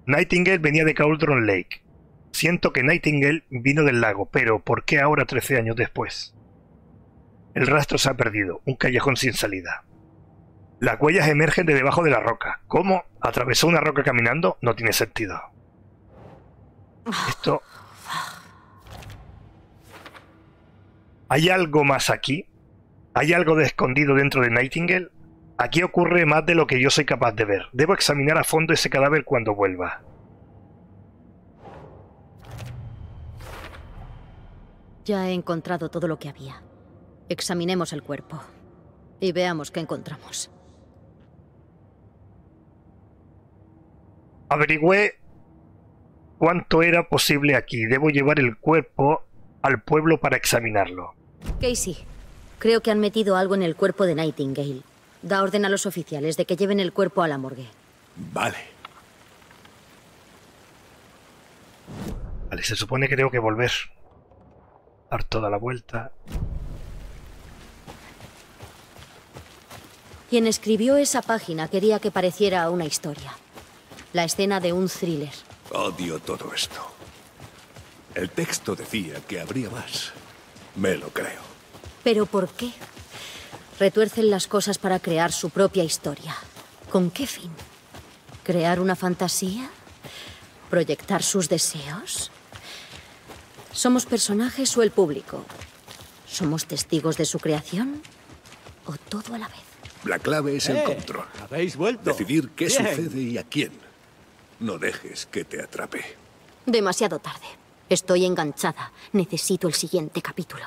Nightingale venía de Cauldron Lake. Siento que Nightingale vino del lago, pero ¿por qué ahora 13 años después? El rastro se ha perdido, un callejón sin salida. Las huellas emergen de debajo de la roca. ¿Cómo? ¿Atravesó una roca caminando? No tiene sentido. Esto... ¿Hay algo más aquí? ¿Hay algo de escondido dentro de Nightingale? Aquí ocurre más de lo que yo soy capaz de ver. Debo examinar a fondo ese cadáver cuando vuelva. Ya he encontrado todo lo que había. Examinemos el cuerpo y veamos qué encontramos. Averigüé cuánto era posible aquí. Debo llevar el cuerpo al pueblo para examinarlo. Casey, creo que han metido algo en el cuerpo de Nightingale. Da orden a los oficiales de que lleven el cuerpo a la morgue. Vale. Vale, se supone que tengo que volver dar toda la vuelta. Quien escribió esa página quería que pareciera una historia. La escena de un thriller. Odio todo esto. El texto decía que habría más. Me lo creo. ¿Pero por qué? Retuercen las cosas para crear su propia historia. ¿Con qué fin? ¿Crear una fantasía? ¿Proyectar sus deseos? ¿Somos personajes o el público? ¿Somos testigos de su creación? ¿O todo a la vez? La clave es el Eh, control. ¿Habéis vuelto? Decidir qué Bien. sucede y a quién. No dejes que te atrape. Demasiado tarde. Estoy enganchada. Necesito el siguiente capítulo.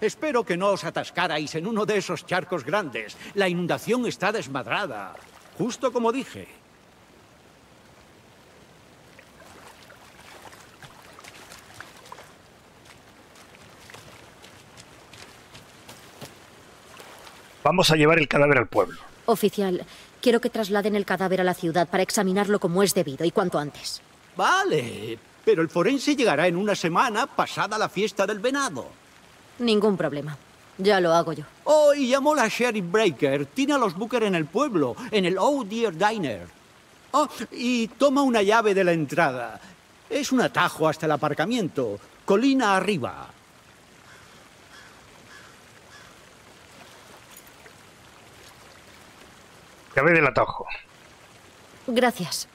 Espero que no os atascarais en uno de esos charcos grandes. La inundación está desmadrada. Justo como dije. Vamos a llevar el cadáver al pueblo. Oficial, quiero que trasladen el cadáver a la ciudad para examinarlo como es debido y cuanto antes. Vale, pero el forense llegará en una semana pasada la fiesta del venado. Ningún problema. Ya lo hago yo. Oh, y llamó la Sheriff Breaker. Tiene a los Booker en el pueblo, en el Oh Dear Diner. Oh, y toma una llave de la entrada. Es un atajo hasta el aparcamiento. Colina arriba. Llave del atajo. Gracias.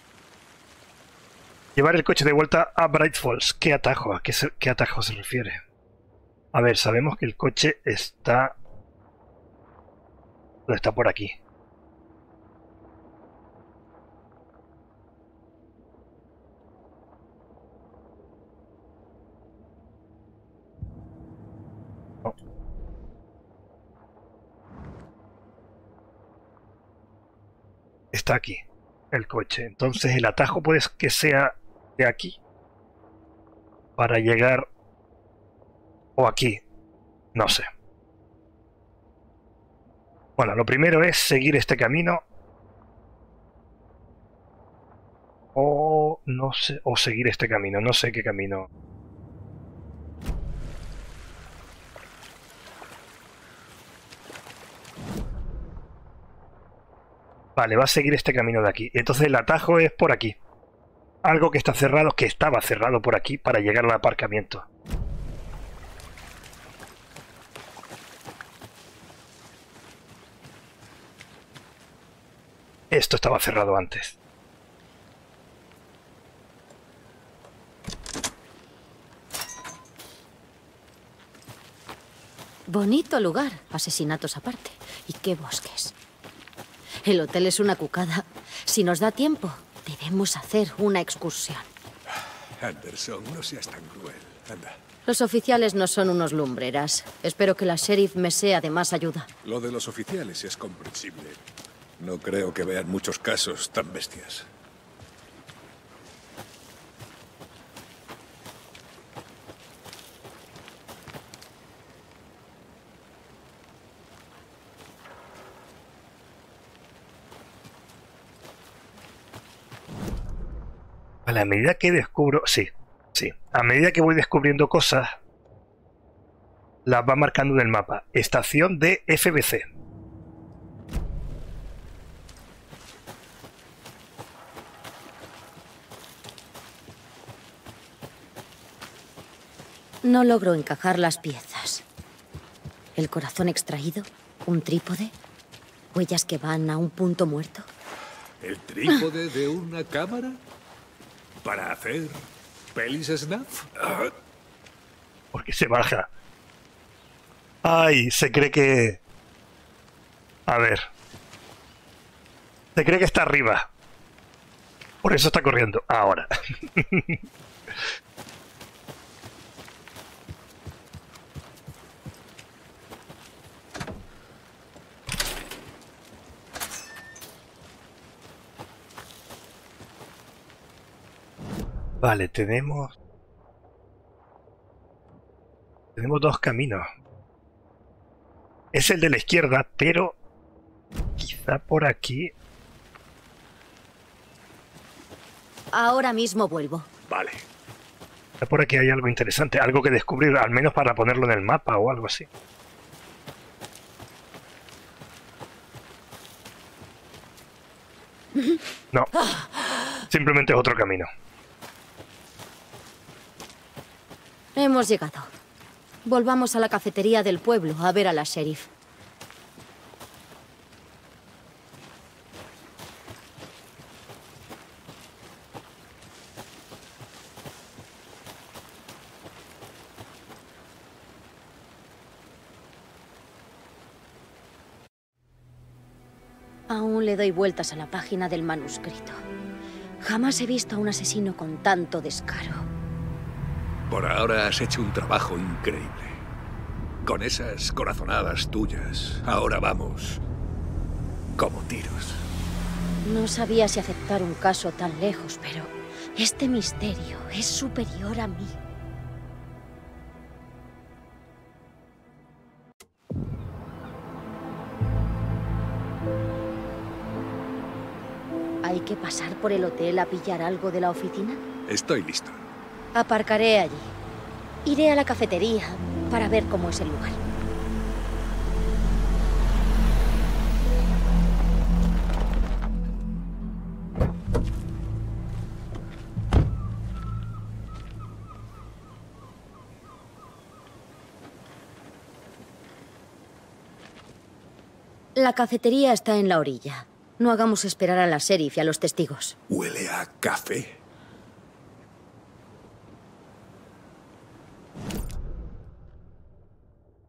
Llevar el coche de vuelta a Bright Falls. ¿Qué atajo? ¿A qué, se- qué atajo se refiere? A ver, sabemos que el coche está... Está por aquí. Está aquí, el coche. Entonces el atajo puede que sea de aquí. Para llegar... O aquí. No sé. Bueno, lo primero es seguir este camino. O no sé, o seguir este camino, no sé qué camino. Vale, va a seguir este camino de aquí. Entonces el atajo es por aquí. algo que está cerrado, que estaba cerrado por aquí para llegar al aparcamiento. Esto estaba cerrado antes. Bonito lugar, asesinatos aparte. Y qué bosques. El hotel es una cucada. Si nos da tiempo, debemos hacer una excursión. Anderson, no seas tan cruel. Anda. Los oficiales no son unos lumbreras. Espero que la sheriff me sea de más ayuda. Lo de los oficiales es comprensible. No creo que vean muchos casos tan bestias. A medida que descubro... Sí, sí. A medida que voy descubriendo cosas, las va marcando en el mapa. Estación de FBC. No logro encajar las piezas. El corazón extraído, un trípode, huellas que van a un punto muerto. ¿El trípode de una cámara? ¿Para hacer pelis snuff? Porque se baja. Ay, se cree que... A ver. Se cree que está arriba. Por eso está corriendo. Ahora. [LAUGHS] Vale, tenemos... Tenemos dos caminos. Es el de la izquierda, pero... Quizá por aquí... Ahora mismo vuelvo. Vale. Quizá por aquí hay algo interesante, algo que descubrir, al menos para ponerlo en el mapa o algo así. [LAUGHS] No. Simplemente es otro camino. Hemos llegado. Volvamos a la cafetería del pueblo a ver a la sheriff. Aún le doy vueltas a la página del manuscrito. Jamás he visto a un asesino con tanto descaro. Por ahora has hecho un trabajo increíble. Con esas corazonadas tuyas, ahora vamos como tiros. No sabía si aceptar un caso tan lejos, pero este misterio es superior a mí. ¿Hay que pasar por el hotel a pillar algo de la oficina? Estoy listo. Aparcaré allí. Iré a la cafetería para ver cómo es el lugar. La cafetería está en la orilla. No hagamos esperar a la sheriff y a los testigos. Huele a café.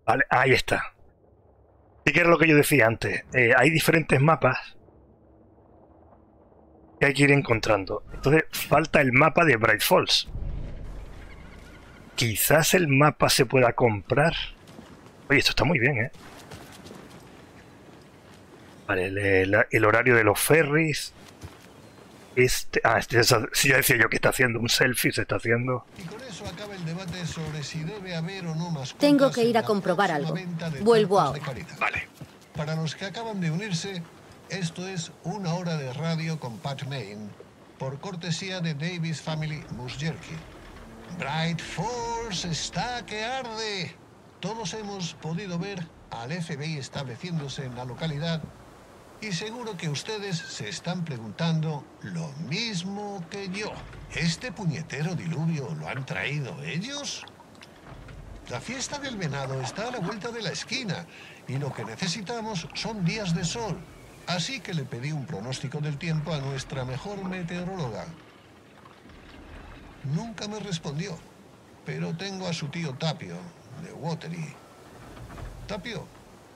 Vale, ahí está. Sí que era lo que yo decía antes. Eh, hay diferentes mapas que hay que ir encontrando. Entonces falta el mapa de Bright Falls. Quizás el mapa se pueda comprar. Oye, esto está muy bien, ¿eh? Vale, el, horario de los ferries. Este, ah, este, sí, ya decía yo que está haciendo un selfie, se está haciendo. Tengo que ir a comprobar algo. Vuelvo ahora. Vale. Para los que acaban de unirse, esto es una hora de radio con Pat Main, por cortesía de Davis Family Moose Jerky. Bright Falls está que arde. Todos hemos podido ver al FBI estableciéndose en la localidad Y seguro que ustedes se están preguntando lo mismo que yo. ¿Este puñetero diluvio lo han traído ellos? La fiesta del venado está a la vuelta de la esquina y lo que necesitamos son días de sol. Así que le pedí un pronóstico del tiempo a nuestra mejor meteoróloga. Nunca me respondió, pero tengo a su tío Tapio, de Watery. Tapio,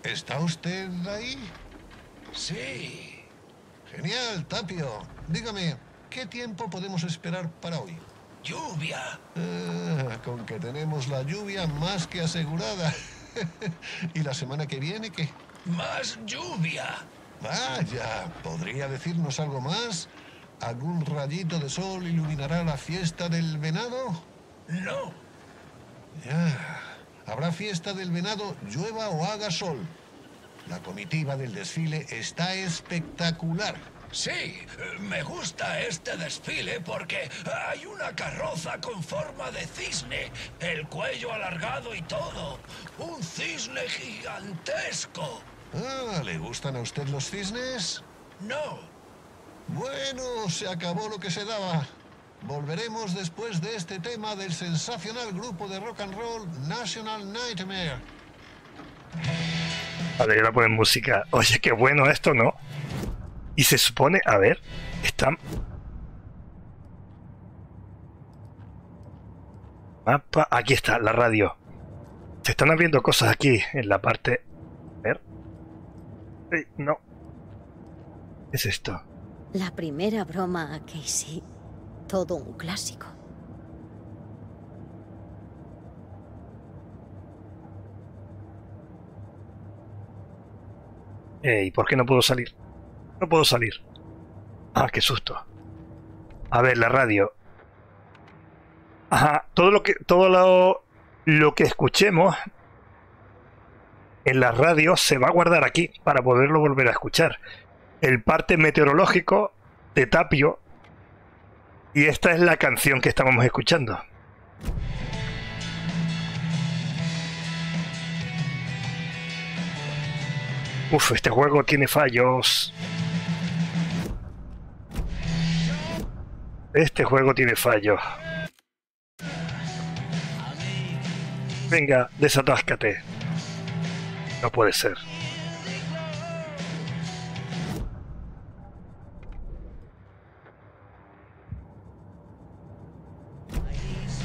¿está usted ahí? Sí. Genial, Tapio. Dígame, ¿qué tiempo podemos esperar para hoy? Lluvia. Ah, con que tenemos la lluvia más que asegurada. [LAUGHS] ¿Y la semana que viene qué? Más lluvia. Vaya, ¿podría decirnos algo más? ¿Algún rayito de sol iluminará la fiesta del venado? No. Ya. Habrá fiesta del venado, llueva o haga sol. La comitiva del desfile está espectacular. Sí, me gusta este desfile porque hay una carroza con forma de cisne, el cuello alargado y todo. Un cisne gigantesco. Ah, ¿le gustan a usted los cisnes? No. Bueno, se acabó lo que se daba. Volveremos después de este tema del sensacional grupo de rock and roll National Nightmare. A ver, ahora ponen música. Oye, qué bueno esto, ¿no? Y se supone, a ver, están... Mapa, aquí está, la radio. Se están abriendo cosas aquí, en la parte... A ver. No. ¿Qué es esto? La primera broma a Casey. Todo un clásico. Ey, ¿por qué no puedo salir? No puedo salir. Ah, qué susto. A ver, la radio. Ajá, todo lo que todo lo, lo que escuchemos en la radio se va a guardar aquí para poderlo volver a escuchar. El parte meteorológico de Tapio y esta es la canción que estábamos escuchando. Uf, este juego tiene fallos. Este juego tiene fallos. Venga, desatáscate. No puede ser.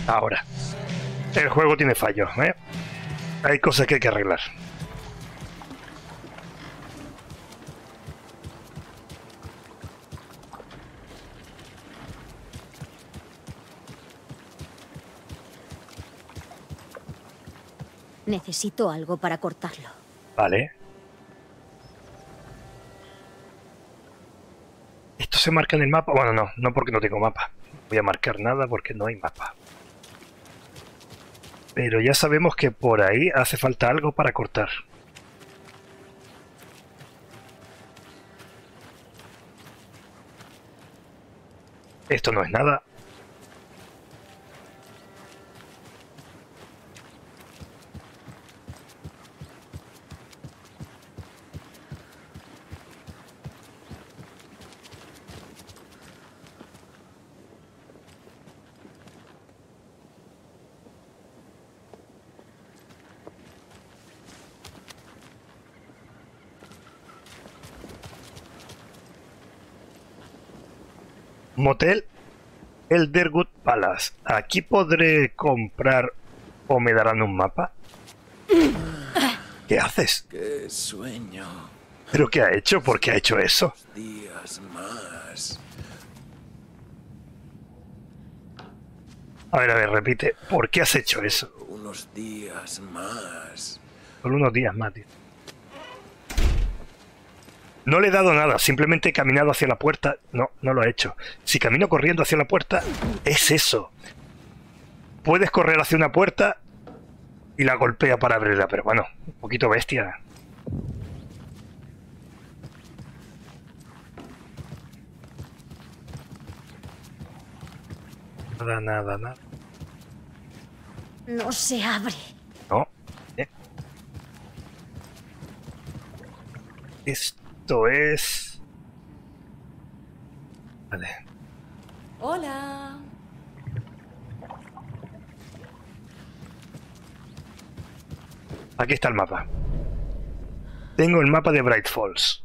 Ahora. El juego tiene fallos, ¿eh? Hay cosas que hay que arreglar. Necesito algo para cortarlo. Vale. Esto se marca en el mapa. Bueno, no, no porque no tengo mapa. Voy a marcar nada porque no hay mapa. Pero ya sabemos que por ahí hace falta algo para cortar. Esto no es nada. Motel Elderwood Palace. ¿Aquí podré comprar o me darán un mapa? ¿Qué haces? Qué sueño. ¿Pero qué ha hecho? ¿Por qué ha hecho eso? Días más. A ver, a ver, repite. ¿Por qué has hecho eso? Unos días más. Solo unos días más. tío. No le he dado nada, simplemente he caminado hacia la puerta. No, no lo he hecho. Si camino corriendo hacia la puerta, es eso. Puedes correr hacia una puerta y la golpea para abrirla, pero bueno, un poquito bestia. Nada, nada, nada. No se abre. No. Eh. Es Esto es... Vale. Hola. Aquí está el mapa. Tengo el mapa de Bright Falls.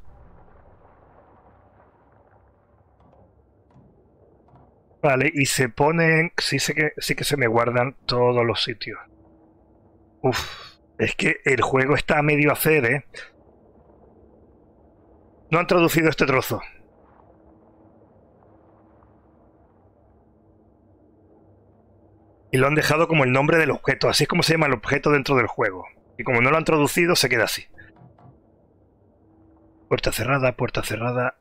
Vale, y se ponen... Sí, sé que, sí que se me guardan todos los sitios. Uf, es que el juego está a medio hacer, ¿eh? No han traducido este trozo. Y lo han dejado como el nombre del objeto. Así es como se llama el objeto dentro del juego. Y como no lo han traducido, se queda así. Puerta cerrada, puerta cerrada.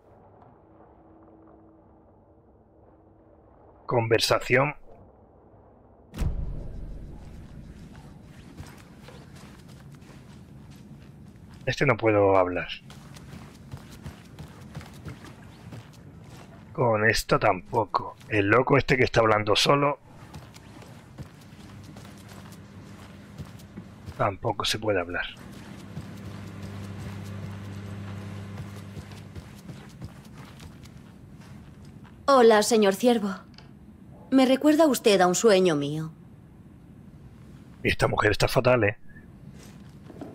Conversación. Este no puedo hablar. Con esto tampoco. El loco este que está hablando solo. Tampoco se puede hablar. Hola, señor ciervo. Me recuerda usted a un sueño mío. Esta mujer está fatal, ¿eh?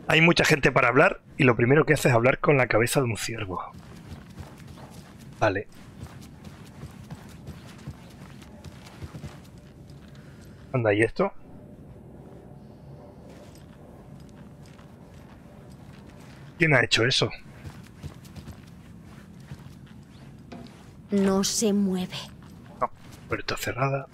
Hay mucha gente para hablar y lo primero que hace es hablar con la cabeza de un ciervo. Vale. Anda, ¿y esto? ¿Quién ha hecho eso? No se mueve. No, puerta cerrada.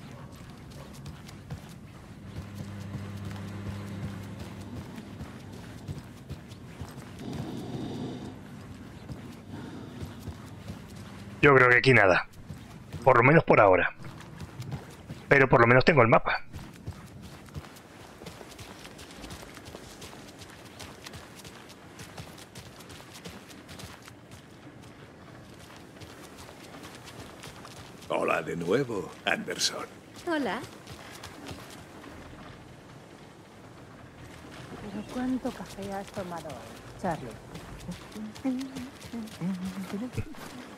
Yo creo que aquí nada. Por lo menos por ahora. Pero por lo menos tengo el mapa. Hola de nuevo, Anderson. Hola. ¿Pero cuánto café has tomado hoy, Charlie?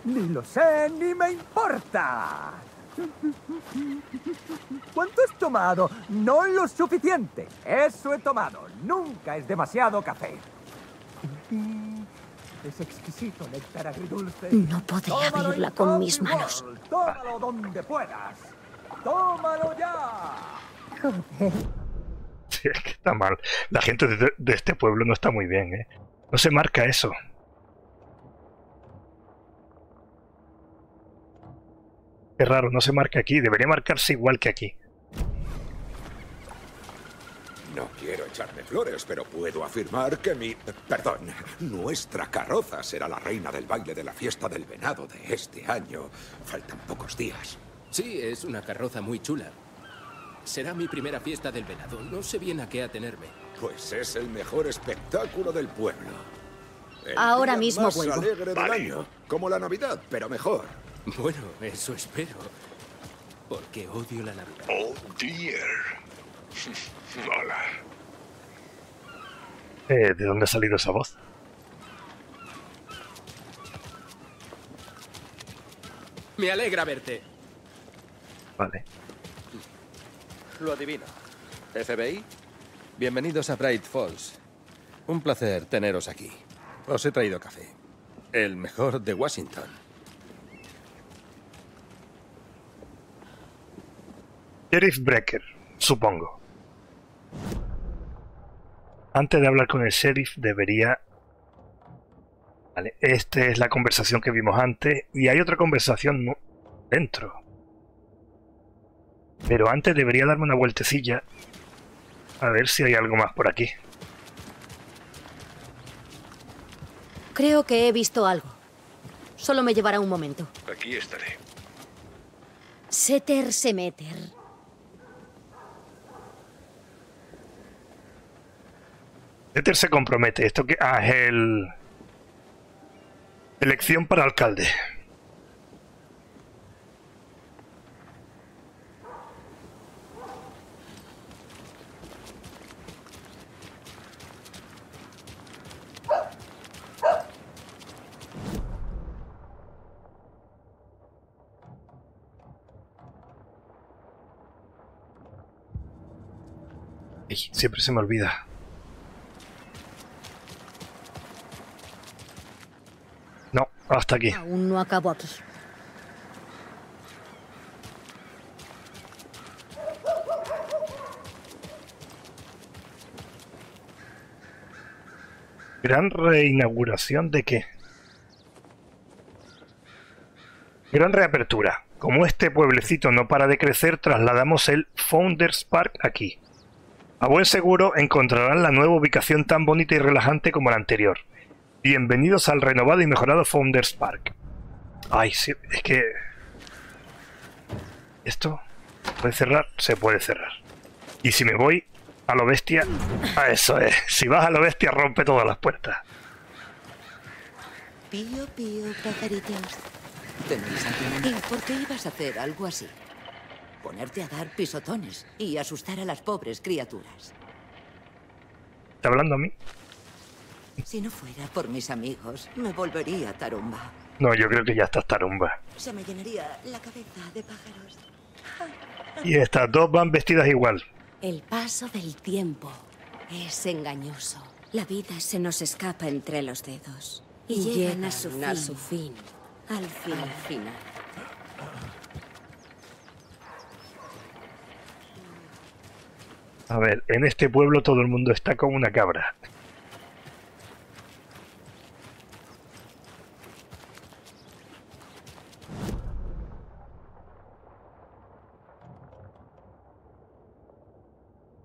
Ni lo sé, ni me importa. ¿Cuánto has tomado? No lo suficiente. Eso he tomado. Nunca es demasiado café. Es exquisito néctar agridulce. No podría Tómalo abrirla con mis manos. Tómalo donde puedas. Tómalo ya. Sí, es que está mal. La gente de, de este pueblo no está muy bien, ¿eh? No se marca eso. Qué raro, no se marca aquí. Debería marcarse igual que aquí. No quiero echarme flores, pero puedo afirmar que mi... Perdón, nuestra carroza será la reina del baile de la fiesta del venado de este año. Faltan pocos días. Sí, es una carroza muy chula. Será mi primera fiesta del venado. No sé bien a qué atenerme. Pues es el mejor espectáculo del pueblo. El Ahora día mismo más vuelvo. alegre del Vale. año. Como la Navidad, pero mejor. Bueno, eso espero. Porque odio la Navidad. Oh, dear. [LAUGHS] Hola. Eh, ¿De dónde ha salido esa voz? Me alegra verte. Vale. Lo adivino. FBI, bienvenidos a Bright Falls. Un placer teneros aquí. Os he traído café. El mejor de Washington. Sheriff Brecker, supongo. Antes de hablar con el sheriff debería... Vale, esta es la conversación que vimos antes y hay otra conversación dentro. Pero antes debería darme una vueltecilla a ver si hay algo más por aquí. Creo que he visto algo. Solo me llevará un momento. Aquí estaré. Seter Semeter. Teter se compromete. Esto que. Ah, es el. Elección para alcalde. Siempre se me olvida. Hasta aquí. Aún no acabo aquí. Gran reinauguración de qué? Gran reapertura. Como este pueblecito no para de crecer, trasladamos el Founders Park aquí. A buen seguro encontrarán la nueva ubicación tan bonita y relajante como la anterior. Bienvenidos al renovado y mejorado Founders Park. Ay, sí, es que... ¿Esto? ¿Puede cerrar? Se puede cerrar. Y si me voy a lo bestia... A eso es. Si vas a lo bestia, rompe todas las puertas. Pío, pío, pajaritos. ¿Y por qué ibas a hacer algo así? Ponerte a dar pisotones y asustar a las pobres criaturas. ¿Está hablando a mí? Si no fuera por mis amigos, me volvería tarumba. No, yo creo que ya estás tarumba. Se me llenaría la cabeza de pájaros. Y estas dos van vestidas igual. El paso del tiempo es engañoso. La vida se nos escapa entre los dedos. Y, Y llegan a su, a fin, su fin. Al fin. Al final. A ver, en este pueblo todo el mundo está como una cabra.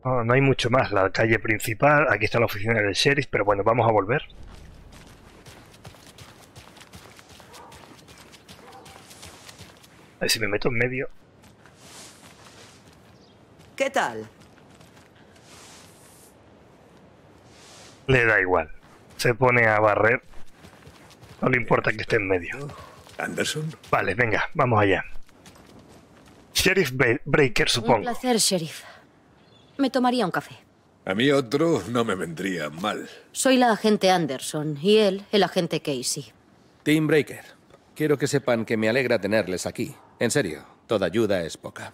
No, no hay mucho más. La calle principal, aquí está la oficina del sheriff, pero bueno, vamos a volver. A ver si me meto en medio. ¿Qué tal? Le da igual. Se pone a barrer. No le importa que esté en medio. ¿Anderson? Vale, venga, vamos allá. Sheriff Breaker, Un supongo. placer, sheriff. Me tomaría un café. A mí otro no me vendría mal. Soy la agente Anderson y él el agente Casey. Team Breaker. Quiero que sepan que me alegra tenerles aquí. En serio, toda ayuda es poca.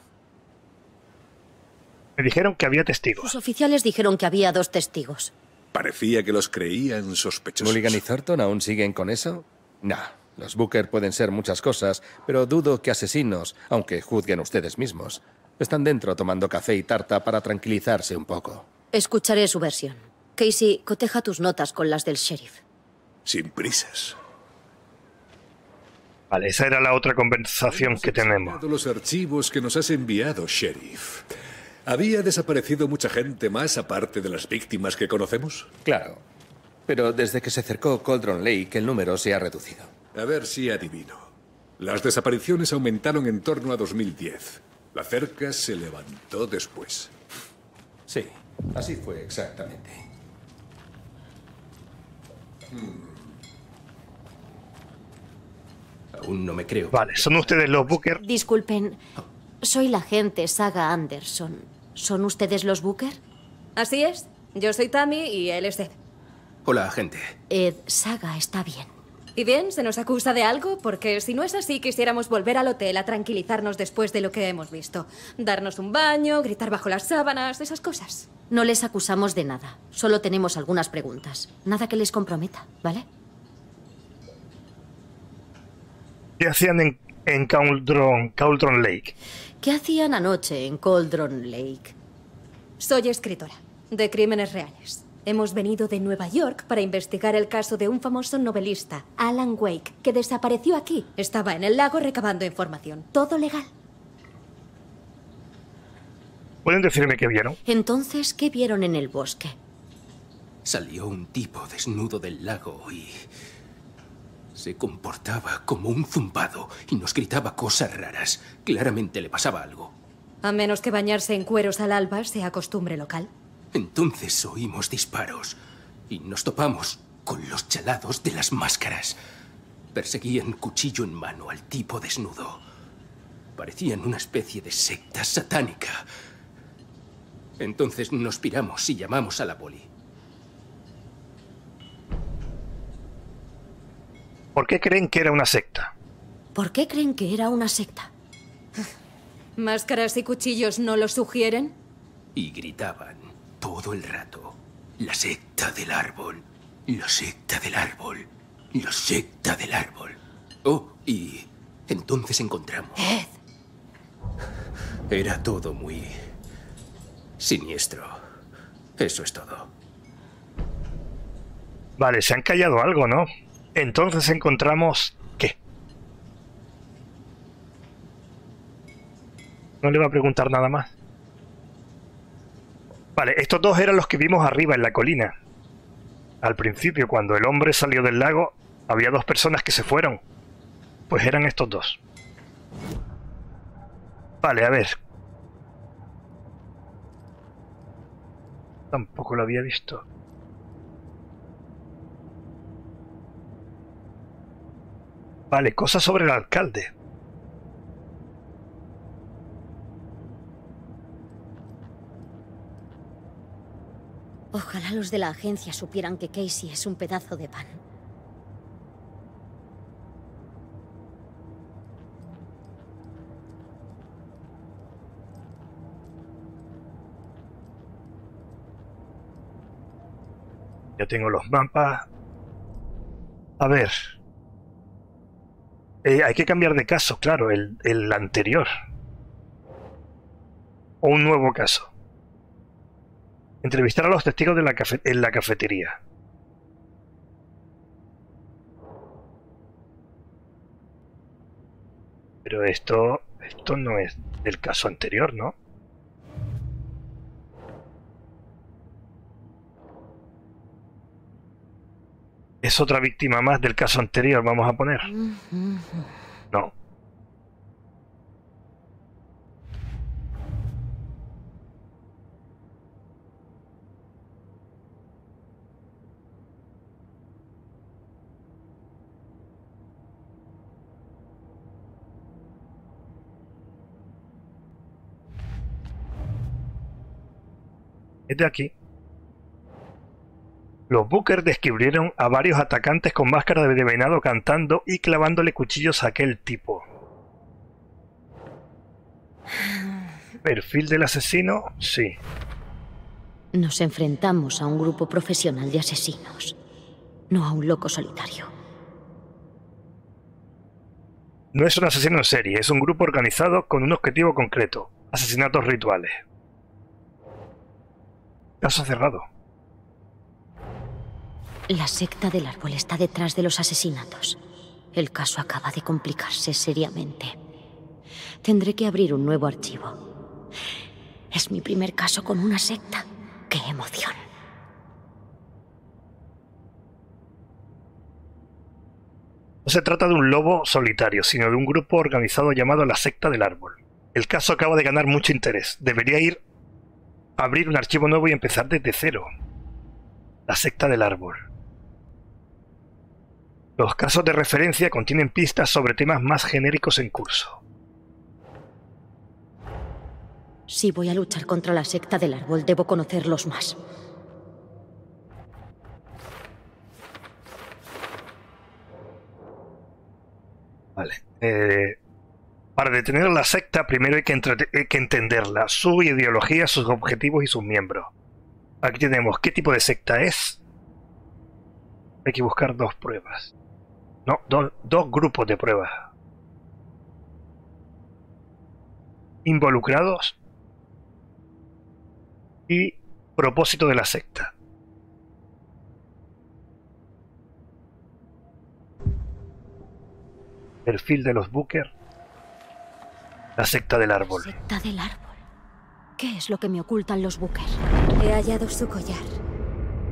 Me dijeron que había testigos. Los oficiales dijeron que había dos testigos. Parecía que los creían sospechosos. ¿Mulligan y Thornton aún siguen con eso? Nah. Los Booker pueden ser muchas cosas, pero dudo que asesinos, aunque juzguen ustedes mismos. Están dentro tomando café y tarta para tranquilizarse un poco. Escucharé su versión. Casey, coteja tus notas con las del sheriff. Sin prisas. Vale, esa era la otra conversación que tenemos. Todos los archivos que nos has enviado, sheriff. ¿Había desaparecido mucha gente más aparte de las víctimas que conocemos? Claro. Pero desde que se acercó Coldron Lake, el número se ha reducido. A ver si adivino. Las desapariciones aumentaron en torno a 2010. La cerca se levantó después. Sí, así fue exactamente. Aún no me creo. Vale, son ustedes los Booker. Disculpen, soy la agente Saga Anderson. ¿Son ustedes los Booker? Así es. Yo soy Tammy y él es Ed. Hola, agente. Ed, Saga está bien. ¿Y bien? ¿Se nos acusa de algo? Porque si no es así, quisiéramos volver al hotel a tranquilizarnos después de lo que hemos visto. Darnos un baño, gritar bajo las sábanas, esas cosas. No les acusamos de nada. Solo tenemos algunas preguntas. Nada que les comprometa, ¿vale? ¿Qué hacían en, en Cauldron, Cauldron Lake? ¿Qué hacían anoche en Cauldron Lake? Soy escritora de crímenes reales. Hemos venido de Nueva York para investigar el caso de un famoso novelista, Alan Wake, que desapareció aquí. Estaba en el lago recabando información. Todo legal. ¿Pueden decirme qué vieron? Entonces, ¿qué vieron en el bosque? Salió un tipo desnudo del lago y... Se comportaba como un zumbado y nos gritaba cosas raras. Claramente le pasaba algo. A menos que bañarse en cueros al alba sea costumbre local. Entonces oímos disparos y nos topamos con los chalados de las máscaras. Perseguían cuchillo en mano al tipo desnudo. Parecían una especie de secta satánica. Entonces nos piramos y llamamos a la poli. ¿Por qué creen que era una secta? ¿Por qué creen que era una secta? ¿Máscaras y cuchillos no lo sugieren? Y gritaban todo el rato. La secta del árbol. La secta del árbol. La secta del árbol. Oh, y entonces encontramos... Ed. Era todo muy... siniestro. Eso es todo. Vale, se han callado algo, ¿no? Entonces encontramos... ¿Qué? No le va a preguntar nada más. Vale, estos dos eran los que vimos arriba en la colina. Al principio, cuando el hombre salió del lago, había dos personas que se fueron. Pues eran estos dos. Vale, a ver. Tampoco lo había visto. Vale, cosas sobre el alcalde. Ojalá los de la agencia supieran que Casey es un pedazo de pan. Ya tengo los mapas. A ver. Eh, hay que cambiar de caso, claro, el, el anterior. O un nuevo caso. Entrevistar a los testigos de la en la cafetería. Pero esto, esto no es del caso anterior, ¿no? Es otra víctima más del caso anterior, vamos a poner. No. Es de aquí. Los Booker descubrieron a varios atacantes con máscara de venado cantando y clavándole cuchillos a aquel tipo. ¿Perfil del asesino? Sí. Nos enfrentamos a un grupo profesional de asesinos, no a un loco solitario. No es un asesino en serie, es un grupo organizado con un objetivo concreto. Asesinatos rituales. Caso cerrado. La secta del árbol está detrás de los asesinatos. El caso acaba de complicarse seriamente. Tendré que abrir un nuevo archivo. Es mi primer caso con una secta. ¡Qué emoción! No se trata de un lobo solitario, sino de un grupo organizado llamado la secta del árbol. El caso acaba de ganar mucho interés. Debería ir abrir un archivo nuevo y empezar desde cero. La secta del árbol. Los casos de referencia contienen pistas sobre temas más genéricos en curso. Si voy a luchar contra la secta del árbol, debo conocerlos más. Vale. Eh, para detener la secta, primero hay hay que entenderla, su ideología, sus objetivos y sus miembros. Aquí tenemos qué tipo de secta es. Hay que buscar dos pruebas. No, do- dos grupos de pruebas. Involucrados y propósito de la secta. Perfil de los Booker. La secta del árbol. Secta del árbol. ¿Qué es lo que me ocultan los Booker? He hallado su collar.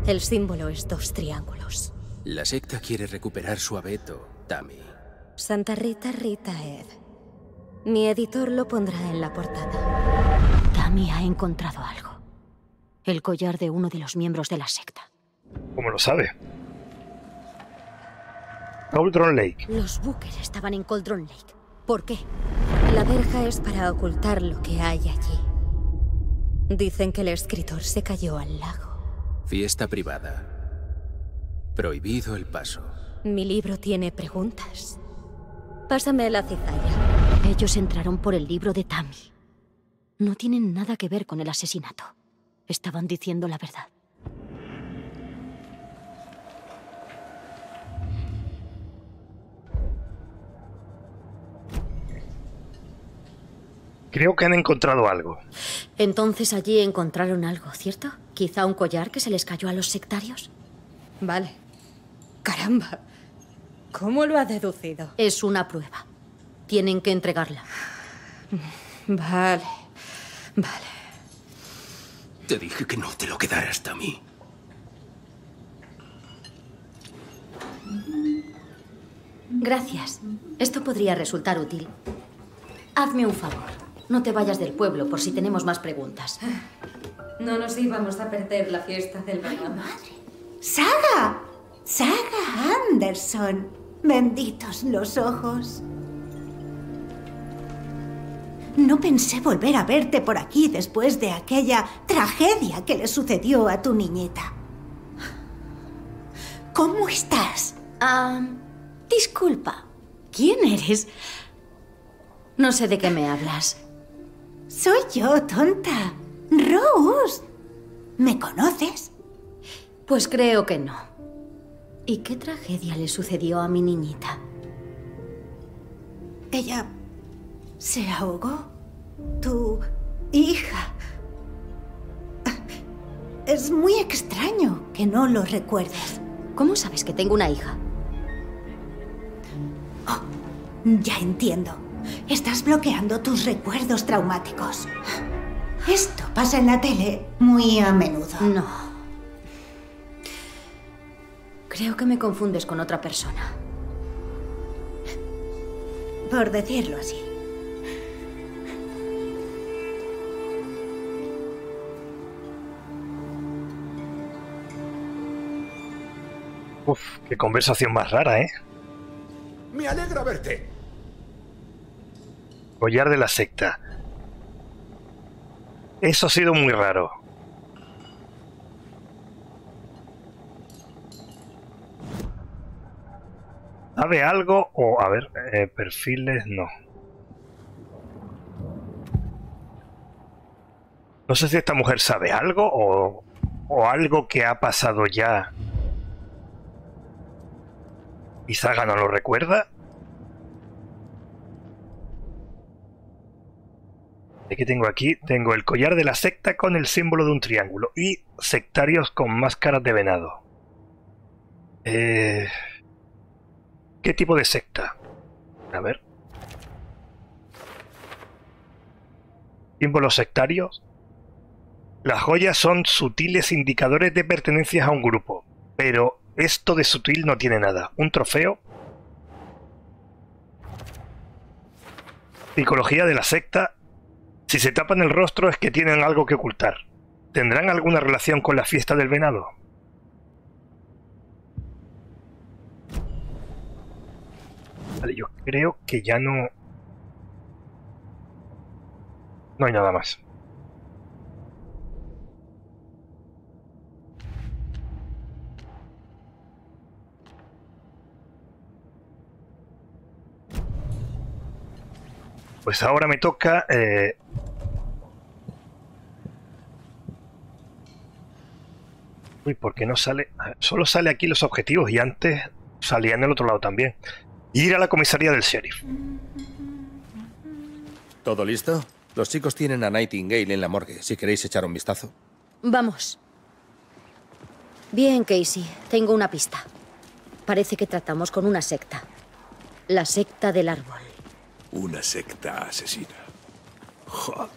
El símbolo es dos triángulos. La secta quiere recuperar su abeto, Tammy. Santa Rita Rita Ed. Mi editor lo pondrá en la portada. Tammy ha encontrado algo. El collar de uno de los miembros de la secta. ¿Cómo lo sabe? Cauldron Lake. Los Booker estaban en Cauldron Lake. ¿Por qué? La verja es para ocultar lo que hay allí. Dicen que el escritor se cayó al lago. Fiesta privada. Prohibido el paso. Mi libro tiene preguntas. Pásame la cizalla. Ellos entraron por el libro de Tammy. No tienen nada que ver con el asesinato. Estaban diciendo la verdad. Creo que han encontrado algo. Entonces allí encontraron algo, ¿cierto? Quizá un collar que se les cayó a los sectarios. Vale. Caramba. ¿Cómo lo ha deducido? Es una prueba. Tienen que entregarla. Vale. Vale. Te dije que no te lo quedaras hasta mí. Gracias. Esto podría resultar útil. Hazme un favor. No te vayas del pueblo por si tenemos más preguntas. No nos íbamos a perder la fiesta del verano. madre! ¡Saga! ¡Saga Anderson! Benditos los ojos. No pensé volver a verte por aquí después de aquella tragedia que le sucedió a tu niñeta. ¿Cómo estás? Ah, disculpa. ¿Quién eres? No sé de qué me hablas. Soy yo, tonta. Rose. ¿Me conoces? Pues creo que no. ¿Y qué tragedia le sucedió a mi niñita? Ella se ahogó. Tu hija. Es muy extraño que no lo recuerdes. ¿Cómo sabes que tengo una hija? Oh, ya entiendo. Estás bloqueando tus recuerdos traumáticos. Esto pasa en la tele muy a menudo. No. Creo que me confundes con otra persona. Por decirlo así. Uf, qué conversación más rara, ¿eh? Me alegra verte. Collar de la secta. Eso ha sido muy raro. ¿Sabe algo? O, a ver, eh, perfiles, no. No sé si esta mujer sabe algo o, o algo que ha pasado ya. ¿Y Saga no lo recuerda? ¿Qué tengo aquí? Tengo el collar de la secta con el símbolo de un triángulo y sectarios con máscaras de venado. Eh... ¿Qué tipo de secta? A ver. Símbolos sectarios. Las joyas son sutiles indicadores de pertenencias a un grupo, pero esto de sutil no tiene nada. Un trofeo. Psicología de la secta. Si se tapan el rostro es que tienen algo que ocultar. ¿Tendrán alguna relación con la fiesta del venado? Vale, yo creo que ya no... No hay nada más. Pues ahora me toca... Eh... Uy, ¿por qué no sale? Solo sale aquí los objetivos y antes salía en el otro lado también. Ir a la comisaría del sheriff. ¿Todo listo? Los chicos tienen a Nightingale en la morgue, si queréis echar un vistazo. Vamos. Bien, Casey. Tengo una pista. Parece que tratamos con una secta. La secta del árbol. Una secta asesina. Joder.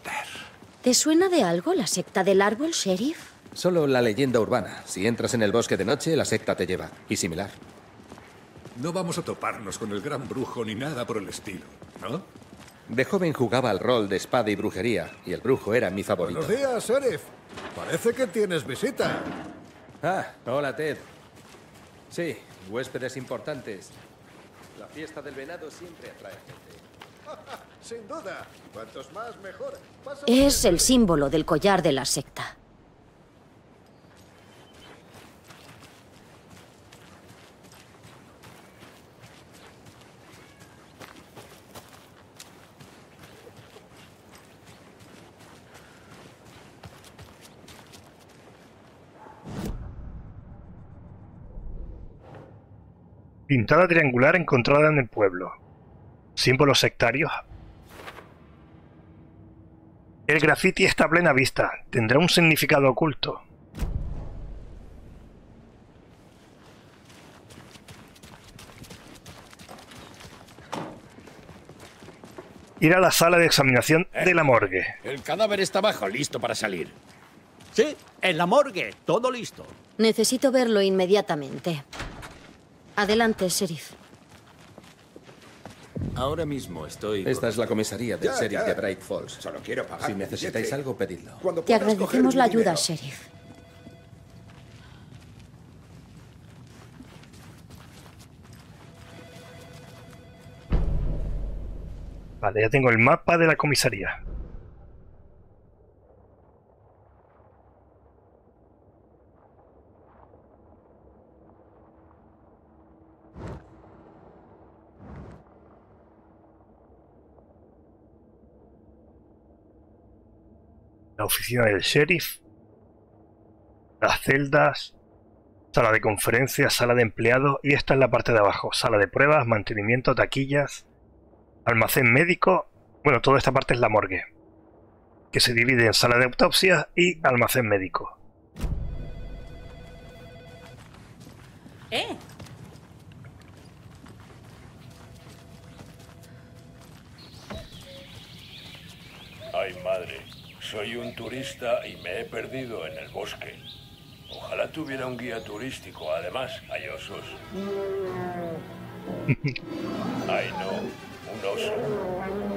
¿Te suena de algo la secta del árbol, sheriff? Solo la leyenda urbana. Si entras en el bosque de noche, la secta te lleva. Y similar. No vamos a toparnos con el gran brujo ni nada por el estilo, ¿no? De joven jugaba al rol de espada y brujería, y el brujo era mi favorito. Buenos días, Sheriff. Parece que tienes visita. Ah, hola, Ted. Sí, huéspedes importantes. La fiesta del venado siempre atrae gente. [LAUGHS] Sin duda. Cuantos más, mejor. Pasa Es el símbolo del collar de la secta. Pintada triangular encontrada en el pueblo. Símbolos sectarios. El graffiti está a plena vista. ¿Tendrá un significado oculto? Ir a la sala de examinación de la morgue. El cadáver está abajo, listo para salir. Sí, en la morgue, todo listo. Necesito verlo inmediatamente. Adelante, sheriff. Ahora mismo estoy... Esta es la comisaría del Ya, sheriff ya. de Bright Falls. Solo quiero pagar Si necesitáis billete. algo, pedidlo. Cuando Te agradecemos la ayuda, dinero. sheriff. Vale, ya tengo el mapa de la comisaría. La oficina del sheriff. Las celdas. Sala de conferencias, sala de empleados y esta es la parte de abajo. Sala de pruebas, mantenimiento, taquillas, almacén médico. Bueno, toda esta parte es la morgue, que se divide en sala de autopsias y almacén médico. ¿Eh? Ay, madre, soy un turista y me he perdido en el bosque. Ojalá tuviera un guía turístico, además, hay osos. [LAUGHS] Ay, no, un oso.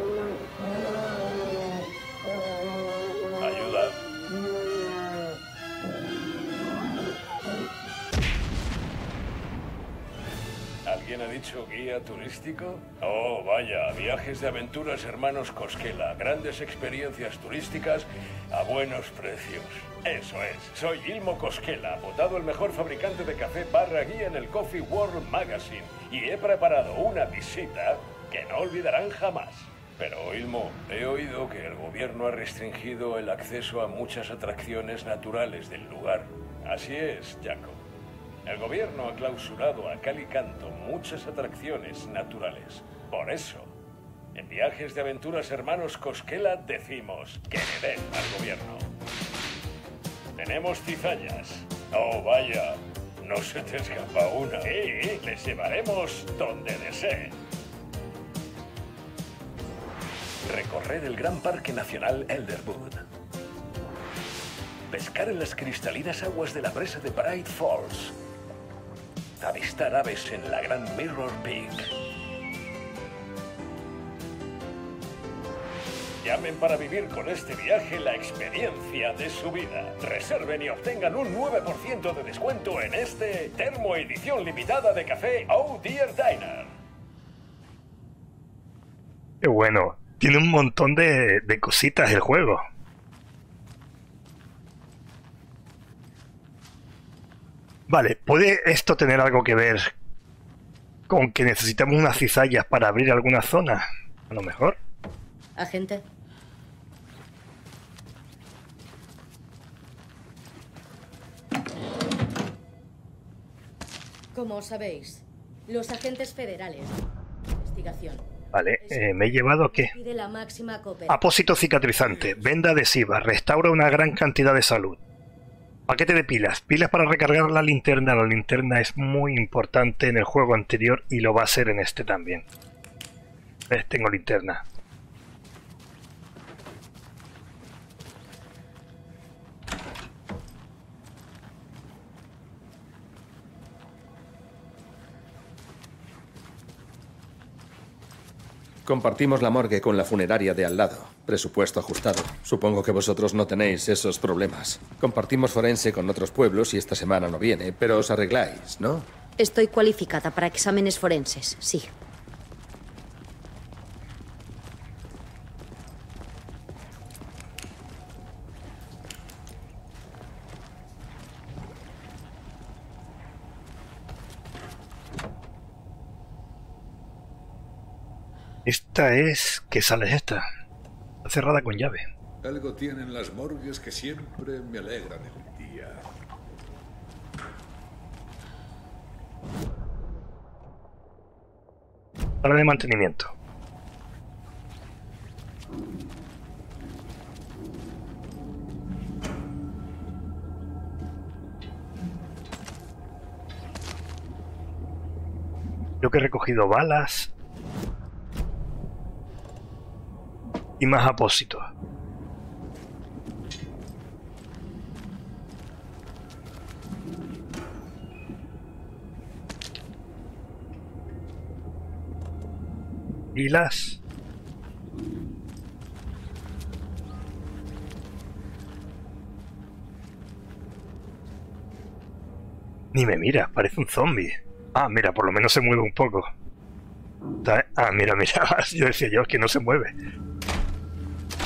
¿Alguien ha dicho guía turístico? Oh, vaya, viajes de aventuras hermanos Cosquela, grandes experiencias turísticas a buenos precios. Eso es, soy Ilmo Cosquela, votado el mejor fabricante de café barra guía en el Coffee World Magazine y he preparado una visita que no olvidarán jamás. Pero, Ilmo, he oído que el gobierno ha restringido el acceso a muchas atracciones naturales del lugar. Así es, Jacob. El gobierno ha clausurado a cal y canto muchas atracciones naturales. Por eso, en Viajes de Aventuras Hermanos Cosquela decimos que le den al gobierno. Tenemos cizallas. Oh, vaya, no se te escapa una. Sí, les llevaremos donde deseen. Recorrer el Gran Parque Nacional Elderwood. Pescar en las cristalinas aguas de la presa de Bright Falls. Avistar aves en la Gran Mirror Peak. Llamen para vivir con este viaje la experiencia de su vida. Reserven y obtengan un 9% de descuento en este termo edición limitada de café Oh Dear Diner. Qué bueno. Tiene un montón de, de cositas el juego. Vale, ¿puede esto tener algo que ver con que necesitamos unas cizallas para abrir alguna zona? A lo mejor. Agente. Como sabéis, los agentes federales investigación Vale, eh, me he llevado qué? Apósito cicatrizante, venda adhesiva, restaura una gran cantidad de salud. Paquete de pilas, pilas para recargar la linterna. La linterna es muy importante en el juego anterior y lo va a ser en este también. ¿Ves? Tengo linterna. Compartimos la morgue con la funeraria de al lado. Presupuesto ajustado. Supongo que vosotros no tenéis esos problemas. Compartimos forense con otros pueblos y esta semana no viene, pero os arregláis, ¿no? Estoy cualificada para exámenes forenses, sí. Esta es... ¿Qué sala es esta? Cerrada con llave. Algo tienen las morgues que siempre me alegran el día. Sala de mantenimiento. Yo que he recogido balas. Y más apósitos. Pilas. Ni me mira, parece un zombie. Ah, mira, por lo menos se mueve un poco. Ah, mira, mira. [LAUGHS] Yo decía yo, que no se mueve.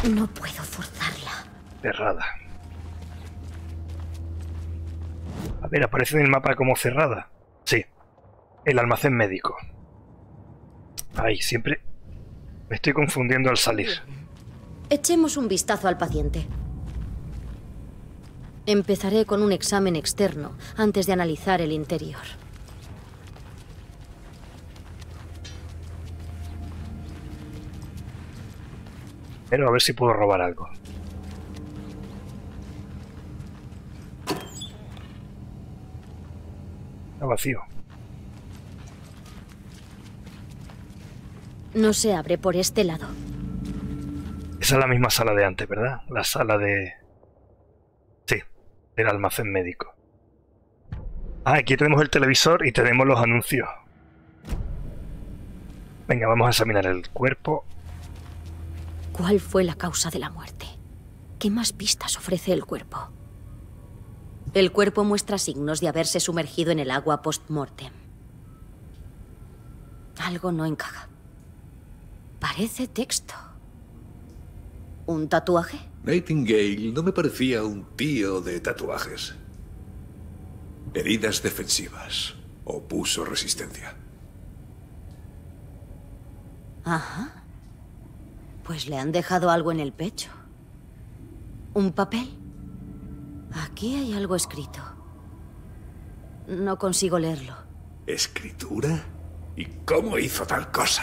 No puedo forzarla. Cerrada. A ver, aparece en el mapa como cerrada. Sí. El almacén médico. Ay, siempre me estoy confundiendo al salir. Echemos un vistazo al paciente. Empezaré con un examen externo antes de analizar el interior. Pero a ver si puedo robar algo. Está vacío. No se abre por este lado. Esa es la misma sala de antes, ¿verdad? La sala de... Sí, del almacén médico. Ah, aquí tenemos el televisor y tenemos los anuncios. Venga, vamos a examinar el cuerpo. ¿Cuál fue la causa de la muerte? ¿Qué más pistas ofrece el cuerpo? El cuerpo muestra signos de haberse sumergido en el agua post-mortem. Algo no encaja. Parece texto. ¿Un tatuaje? Nightingale no me parecía un tío de tatuajes. Heridas defensivas. Opuso resistencia. Ajá. Pues le han dejado algo en el pecho. ¿Un papel? Aquí hay algo escrito. No consigo leerlo. ¿Escritura? ¿Y cómo hizo tal cosa?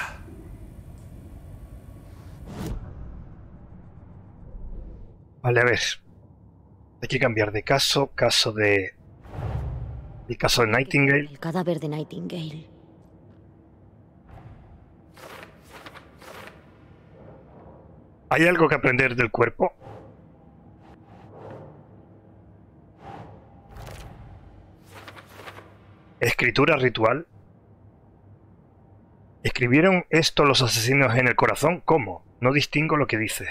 Vale, a ver. Hay que cambiar de caso. Caso de... El caso de Nightingale. El cadáver de Nightingale. ¿Hay algo que aprender del cuerpo? Escritura ritual. ¿Escribieron esto los asesinos en el corazón? ¿Cómo? No distingo lo que dice.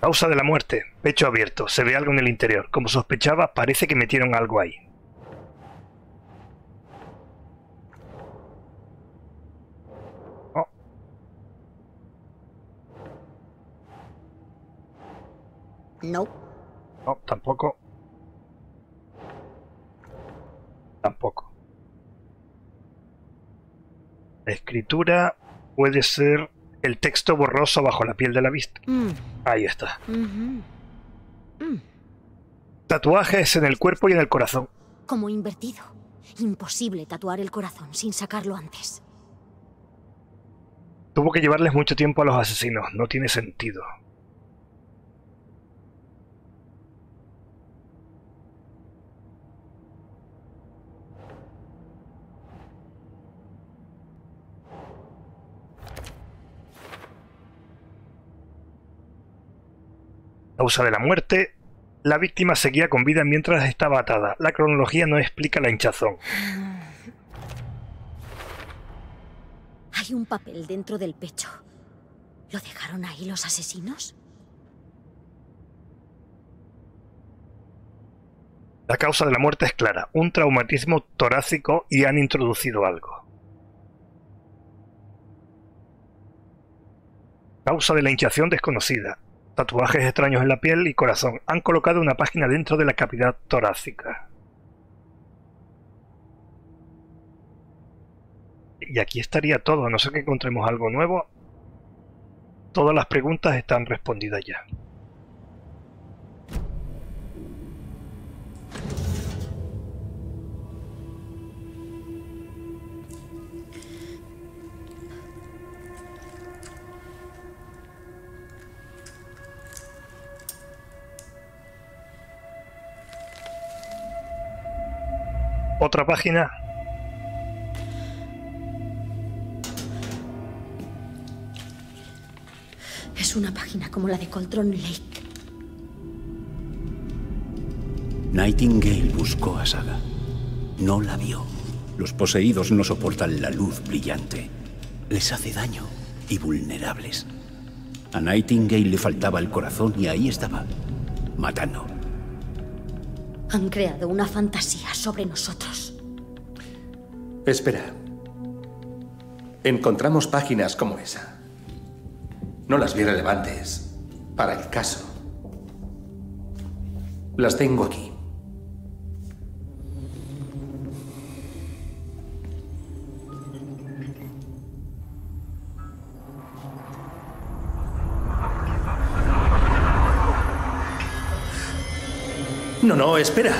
Causa de la muerte. Pecho abierto. Se ve algo en el interior. Como sospechaba, parece que metieron algo ahí. Oh. No. No, tampoco. Tampoco. La escritura puede ser el texto borroso bajo la piel de la vista. Mm. Ahí está. Tatuajes en el cuerpo y en el corazón. Como invertido. Imposible tatuar el corazón sin sacarlo antes. Tuvo que llevarles mucho tiempo a los asesinos. No tiene sentido. Causa de la muerte. La víctima seguía con vida mientras estaba atada. La cronología no explica la hinchazón. Hay un papel dentro del pecho. ¿Lo dejaron ahí los asesinos? La causa de la muerte es clara, un traumatismo torácico y han introducido algo. Causa de la hinchación desconocida. Tatuajes extraños en la piel y corazón. Han colocado una página dentro de la cavidad torácica. Y aquí estaría todo, a no sé que encontremos algo nuevo. Todas las preguntas están respondidas ya. Otra página. Es una página como la de Coldron Lake. Nightingale buscó a Saga. No la vio. Los poseídos no soportan la luz brillante. Les hace daño y vulnerables. A Nightingale le faltaba el corazón y ahí estaba, matando. Han creado una fantasía sobre nosotros. Espera. Encontramos páginas como esa. No las vi relevantes para el caso. Las tengo aquí. No, espera.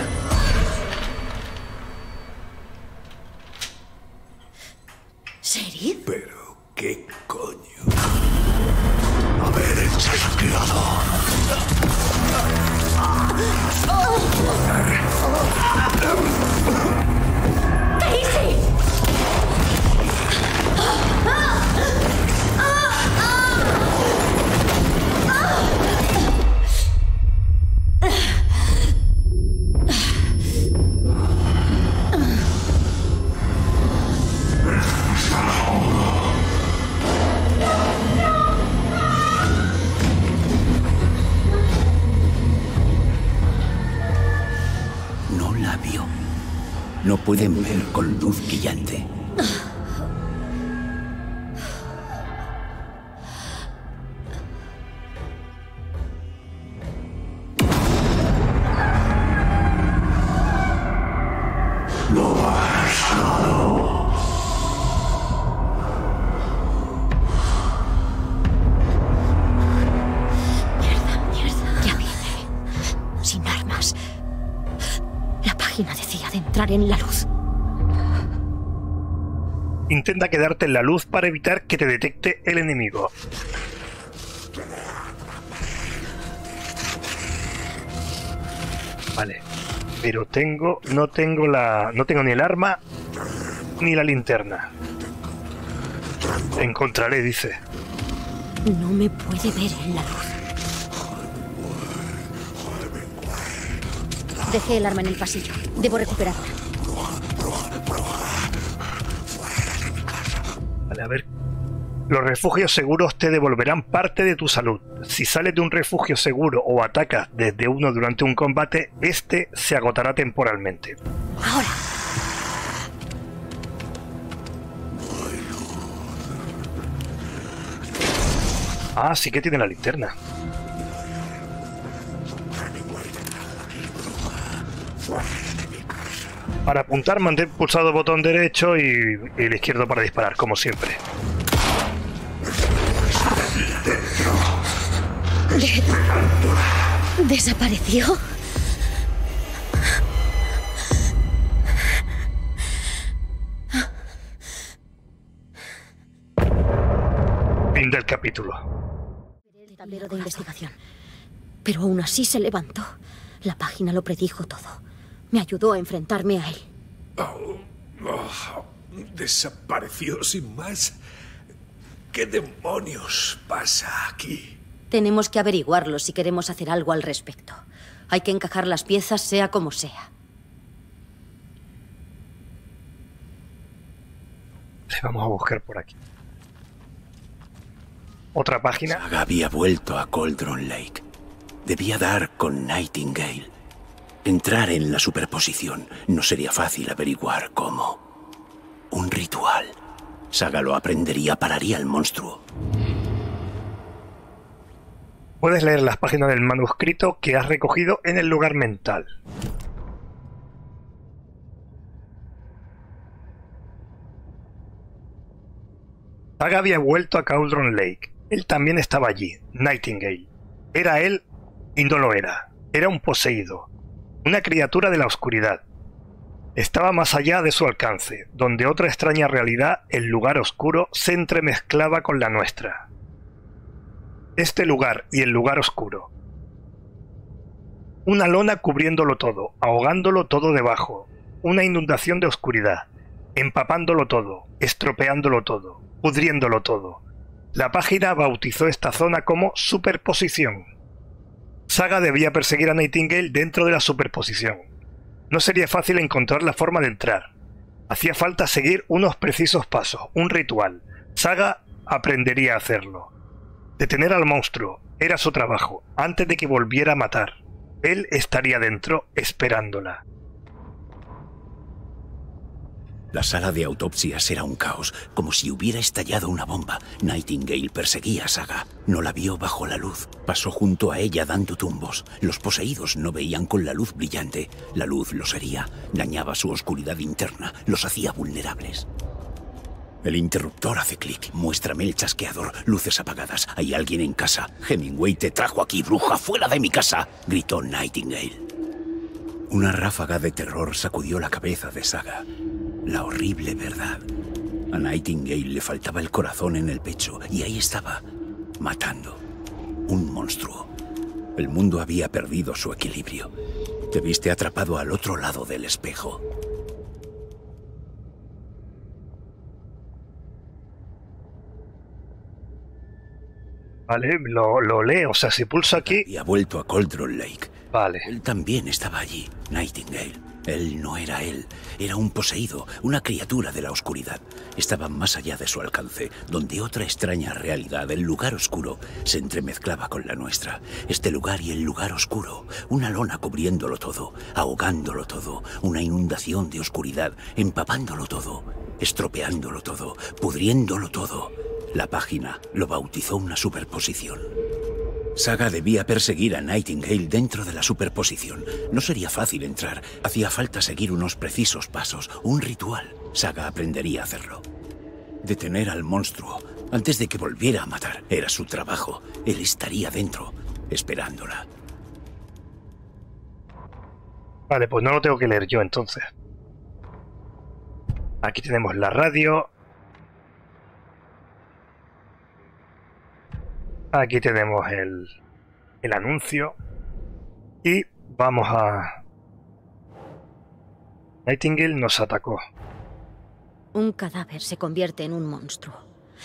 Intenta quedarte en la luz para evitar que te detecte el enemigo. Vale. Pero tengo. No tengo la. No tengo ni el arma ni la linterna. Encontraré, dice. No me puede ver en la luz. Dejé el arma en el pasillo. Debo recuperarla. A ver. Los refugios seguros te devolverán parte de tu salud. Si sales de un refugio seguro o atacas desde uno durante un combate, este se agotará temporalmente. Ahora. Ah, sí que tiene la linterna. Para apuntar, mantén pulsado el botón derecho y, y el izquierdo para disparar, como siempre. De- ¿Desapareció? Fin del capítulo. El tablero de investigación. Pero aún así se levantó. La página lo predijo todo. Me ayudó a enfrentarme a él. Oh, oh, desapareció sin más. ¿Qué demonios pasa aquí? Tenemos que averiguarlo si queremos hacer algo al respecto. Hay que encajar las piezas sea como sea. Le vamos a buscar por aquí. Otra página. Saga había vuelto a Coldron Lake. Debía dar con Nightingale. Entrar en la superposición no sería fácil averiguar cómo. Un ritual. Saga lo aprendería, pararía al monstruo. Puedes leer las páginas del manuscrito que has recogido en el lugar mental. Saga había vuelto a Cauldron Lake. Él también estaba allí, Nightingale. Era él y no lo era. Era un poseído, una criatura de la oscuridad. Estaba más allá de su alcance, donde otra extraña realidad, el lugar oscuro, se entremezclaba con la nuestra. Este lugar y el lugar oscuro. Una lona cubriéndolo todo, ahogándolo todo debajo. una inundación de oscuridad, empapándolo todo, estropeándolo todo, pudriéndolo todo. La página bautizó esta zona como superposición. Saga debía perseguir a Nightingale dentro de la superposición. No sería fácil encontrar la forma de entrar. Hacía falta seguir unos precisos pasos, un ritual. Saga aprendería a hacerlo. Detener al monstruo era su trabajo, antes de que volviera a matar. Él estaría dentro esperándola. La sala de autopsias era un caos, como si hubiera estallado una bomba. Nightingale perseguía a Saga. No la vio bajo la luz. Pasó junto a ella dando tumbos. Los poseídos no veían con la luz brillante. La luz los hería, dañaba su oscuridad interna, los hacía vulnerables. El interruptor hace clic. Muéstrame el chasqueador. Luces apagadas. Hay alguien en casa. Hemingway te trajo aquí, bruja, fuera de mi casa. Gritó Nightingale. Una ráfaga de terror sacudió la cabeza de Saga. La horrible verdad. A Nightingale le faltaba el corazón en el pecho y ahí estaba, matando. Un monstruo. El mundo había perdido su equilibrio. Te viste atrapado al otro lado del espejo. Vale, lo, lo leo. O sea, si pulso aquí... Y ha vuelto a Coldron Lake. Él también estaba allí, Nightingale. Él no era él, era un poseído, una criatura de la oscuridad. Estaba más allá de su alcance, donde otra extraña realidad, el lugar oscuro, se entremezclaba con la nuestra. Este lugar y el lugar oscuro, una lona cubriéndolo todo, ahogándolo todo, una inundación de oscuridad, empapándolo todo, estropeándolo todo, pudriéndolo todo. La página lo bautizó una superposición. Saga debía perseguir a Nightingale dentro de la superposición. No sería fácil entrar. Hacía falta seguir unos precisos pasos, un ritual. Saga aprendería a hacerlo. Detener al monstruo antes de que volviera a matar. Era su trabajo. Él estaría dentro, esperándola. Vale, pues no lo tengo que leer yo entonces. Aquí tenemos la radio. Aquí tenemos el, el anuncio. Y vamos a... Nightingale nos atacó. Un cadáver se convierte en un monstruo.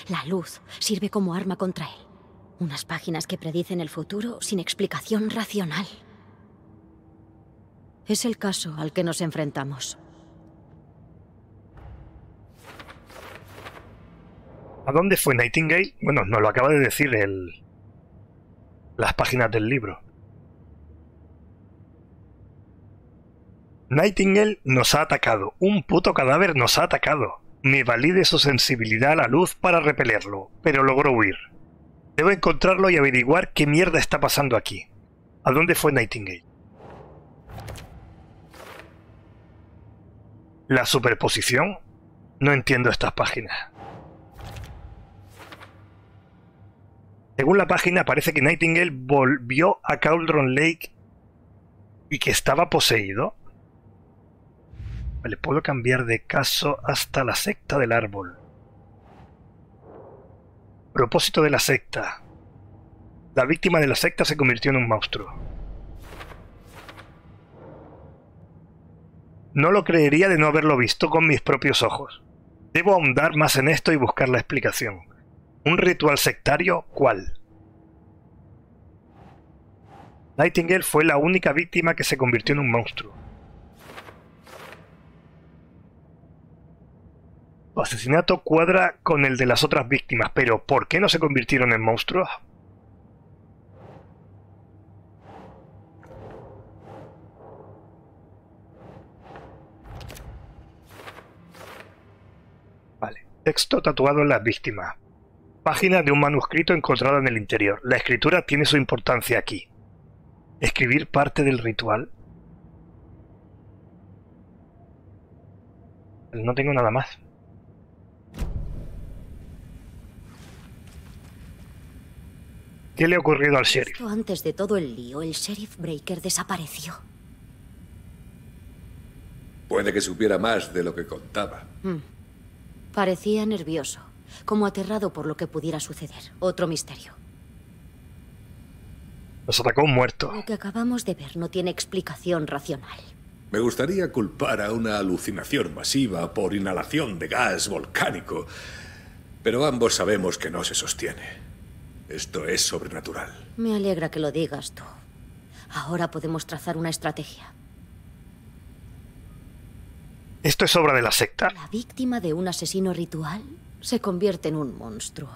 La luz sirve como arma contra él. Unas páginas que predicen el futuro sin explicación racional. Es el caso al que nos enfrentamos. ¿A dónde fue Nightingale? Bueno, nos lo acaba de decir el... las páginas del libro. Nightingale nos ha atacado. Un puto cadáver nos ha atacado. Me valide su sensibilidad a la luz para repelerlo, pero logró huir. Debo encontrarlo y averiguar qué mierda está pasando aquí. ¿A dónde fue Nightingale? ¿La superposición? No entiendo estas páginas. Según la página, parece que Nightingale volvió a Cauldron Lake y que estaba poseído. Vale, puedo cambiar de caso hasta la secta del árbol. Propósito de la secta. La víctima de la secta se convirtió en un monstruo. No lo creería de no haberlo visto con mis propios ojos. Debo ahondar más en esto y buscar la explicación. ¿Un ritual sectario? ¿Cuál? Nightingale fue la única víctima que se convirtió en un monstruo. Su asesinato cuadra con el de las otras víctimas, pero ¿por qué no se convirtieron en monstruos? Vale. Texto tatuado en las víctimas. Página de un manuscrito encontrado en el interior. La escritura tiene su importancia aquí. ¿Escribir parte del ritual? No tengo nada más. ¿Qué le ha ocurrido al sheriff? Justo antes de todo el lío, el sheriff Breaker desapareció. Puede que supiera más de lo que contaba. Mm. Parecía nervioso, como aterrado por lo que pudiera suceder. Otro misterio. Nos atacó un muerto. Lo que acabamos de ver no tiene explicación racional. Me gustaría culpar a una alucinación masiva por inhalación de gas volcánico, pero ambos sabemos que no se sostiene. Esto es sobrenatural. Me alegra que lo digas tú. Ahora podemos trazar una estrategia. ¿Esto es obra de la secta? La víctima de un asesino ritual se convierte en un monstruo.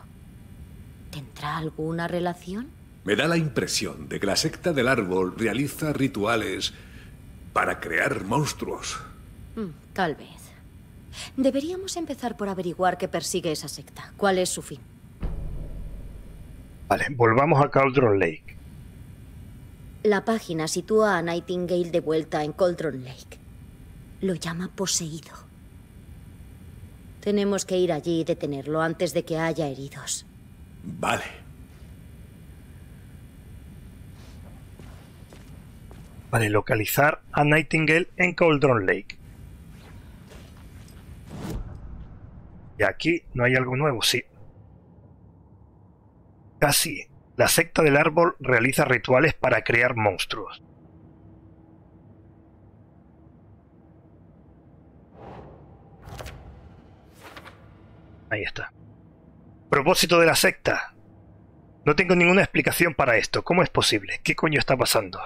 ¿Tendrá alguna relación? Me da la impresión de que la secta del árbol realiza rituales para crear monstruos. Mm, tal vez. Deberíamos empezar por averiguar qué persigue esa secta. ¿Cuál es su fin? Vale, volvamos a Cauldron Lake. La página sitúa a Nightingale de vuelta en Cauldron Lake. Lo llama poseído. Tenemos que ir allí y detenerlo antes de que haya heridos. Vale. Vale, localizar a Nightingale en Cauldron Lake. Y aquí no hay algo nuevo, sí. Casi. La secta del árbol realiza rituales para crear monstruos. Ahí está. Propósito de la secta. No tengo ninguna explicación para esto. ¿Cómo es posible? ¿Qué coño está pasando?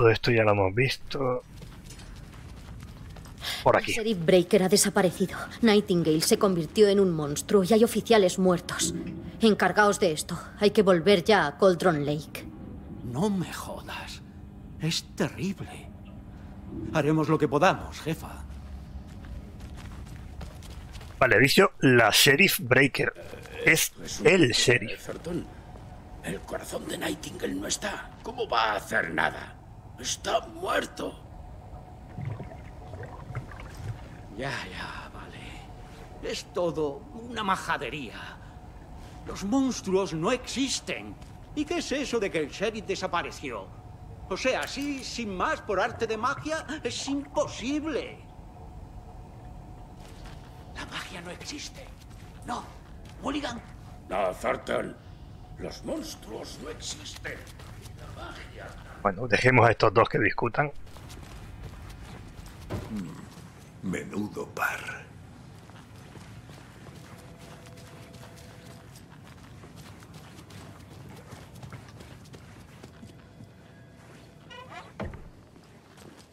Todo esto ya lo hemos visto. Por aquí. El sheriff Breaker ha desaparecido. Nightingale se convirtió en un monstruo y hay oficiales muertos. Encargaos de esto. Hay que volver ya a Cauldron Lake. No me jodas. Es terrible. Haremos lo que podamos, jefa. Vale, ha dicho la Sheriff Breaker. Es el sheriff. Perdón. El corazón de Nightingale no está. ¿Cómo va a hacer nada? Está muerto. Ya, ya, vale. Es todo una majadería. Los monstruos no existen. ¿Y qué es eso de que el sheriff desapareció? O sea, así, sin más, por arte de magia, es imposible. La magia no existe. No. Mulligan. No, Thornton. Los monstruos no existen. La magia bueno, dejemos a estos dos que discutan. Menudo par.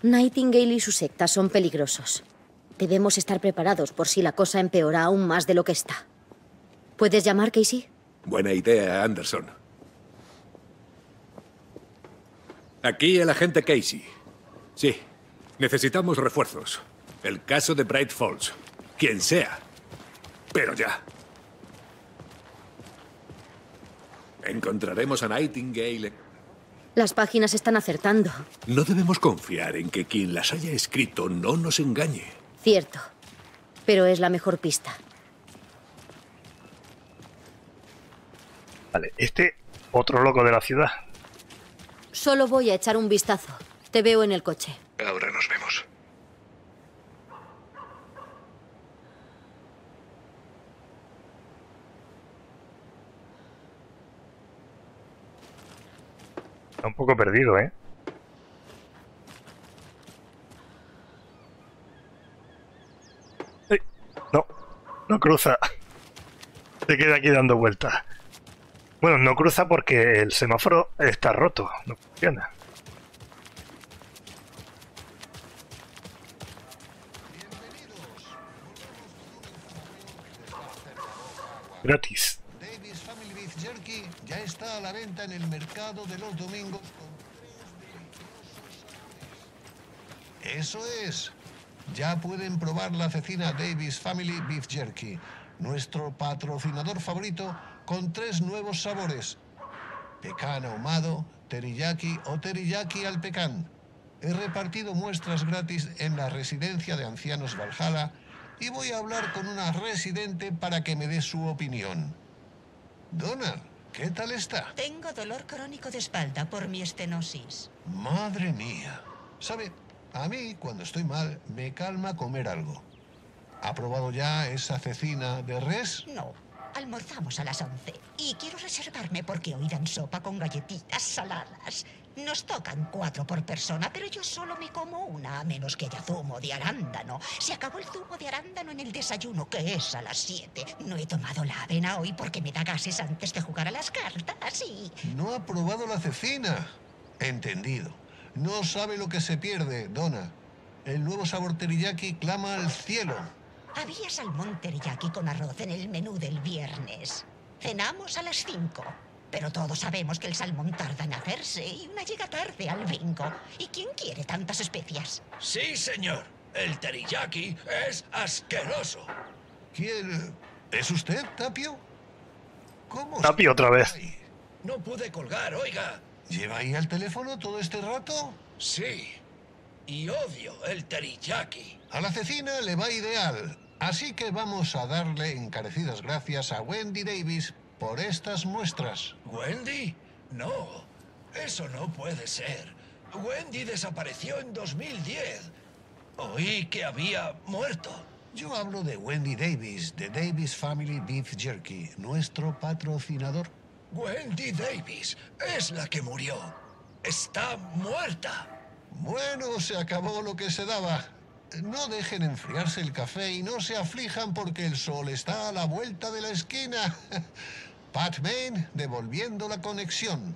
Nightingale y su secta son peligrosos. Debemos estar preparados por si la cosa empeora aún más de lo que está. ¿Puedes llamar, Casey? Buena idea, Anderson. Aquí el agente Casey. Sí, necesitamos refuerzos. El caso de Bright Falls. Quien sea. Pero ya. Encontraremos a Nightingale. Las páginas están acertando. No debemos confiar en que quien las haya escrito no nos engañe. Cierto. Pero es la mejor pista. Vale, este otro loco de la ciudad. Solo voy a echar un vistazo. Te veo en el coche. Ahora nos vemos. Está un poco perdido, ¿eh? No, no cruza. Se queda aquí dando vueltas. Bueno, no cruza porque el semáforo está roto, no funciona. Gratis. Davis Family Beef Jerky ya está a la venta en el mercado de los domingos Eso es. Ya pueden probar la cecina Davis Family Beef Jerky, nuestro patrocinador favorito con tres nuevos sabores. Pecan ahumado, teriyaki o teriyaki al pecan. He repartido muestras gratis en la residencia de ancianos Valhalla y voy a hablar con una residente para que me dé su opinión. Donald, ¿qué tal está? Tengo dolor crónico de espalda por mi estenosis. Madre mía. ¿Sabe? A mí, cuando estoy mal, me calma comer algo. ¿Ha probado ya esa cecina de res? No. Almorzamos a las 11 y quiero reservarme porque hoy dan sopa con galletitas saladas. Nos tocan cuatro por persona, pero yo solo me como una, a menos que haya zumo de arándano. Se acabó el zumo de arándano en el desayuno, que es a las 7. No he tomado la avena hoy porque me da gases antes de jugar a las cartas y... No ha probado la cecina. Entendido. No sabe lo que se pierde, Donna. El nuevo sabor teriyaki clama al cielo. Había salmón teriyaki con arroz en el menú del viernes. Cenamos a las 5. Pero todos sabemos que el salmón tarda en hacerse y una llega tarde al bingo. ¿Y quién quiere tantas especias? Sí, señor. El teriyaki es asqueroso. ¿Quién? ¿Es usted, Tapio? ¿Cómo? Tapio otra vez. No pude colgar, oiga. ¿Lleva ahí al teléfono todo este rato? Sí. Y odio el teriyaki. A la cecina le va ideal. Así que vamos a darle encarecidas gracias a Wendy Davis por estas muestras. ¿Wendy? No, eso no puede ser. Wendy desapareció en 2010. Oí que había muerto. Yo hablo de Wendy Davis, de Davis Family Beef Jerky, nuestro patrocinador. Wendy Davis es la que murió. Está muerta. Bueno, se acabó lo que se daba. No dejen enfriarse el café y no se aflijan porque el sol está a la vuelta de la esquina. [LAUGHS] Pat Main devolviendo la conexión.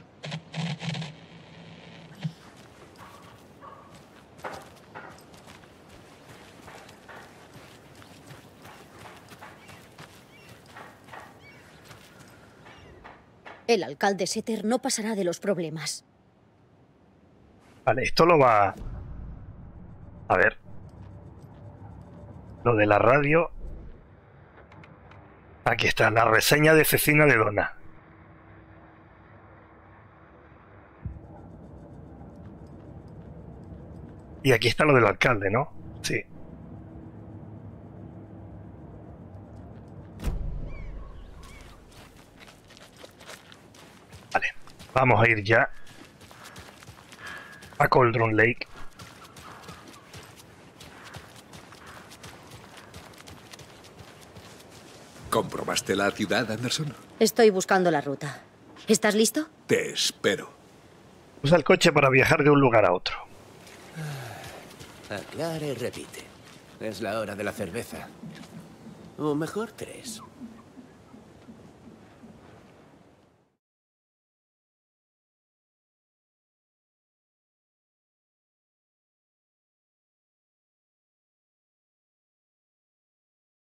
El alcalde Setter no pasará de los problemas. Vale, esto lo va... A ver. Lo de la radio. Aquí está, la reseña de Cecina de Dona. Y aquí está lo del alcalde, ¿no? Sí. Vale, vamos a ir ya a Coldron Lake. ¿Comprobaste la ciudad, Anderson? Estoy buscando la ruta. ¿Estás listo? Te espero. Usa el coche para viajar de un lugar a otro. Aclara y repite. Es la hora de la cerveza. O mejor tres.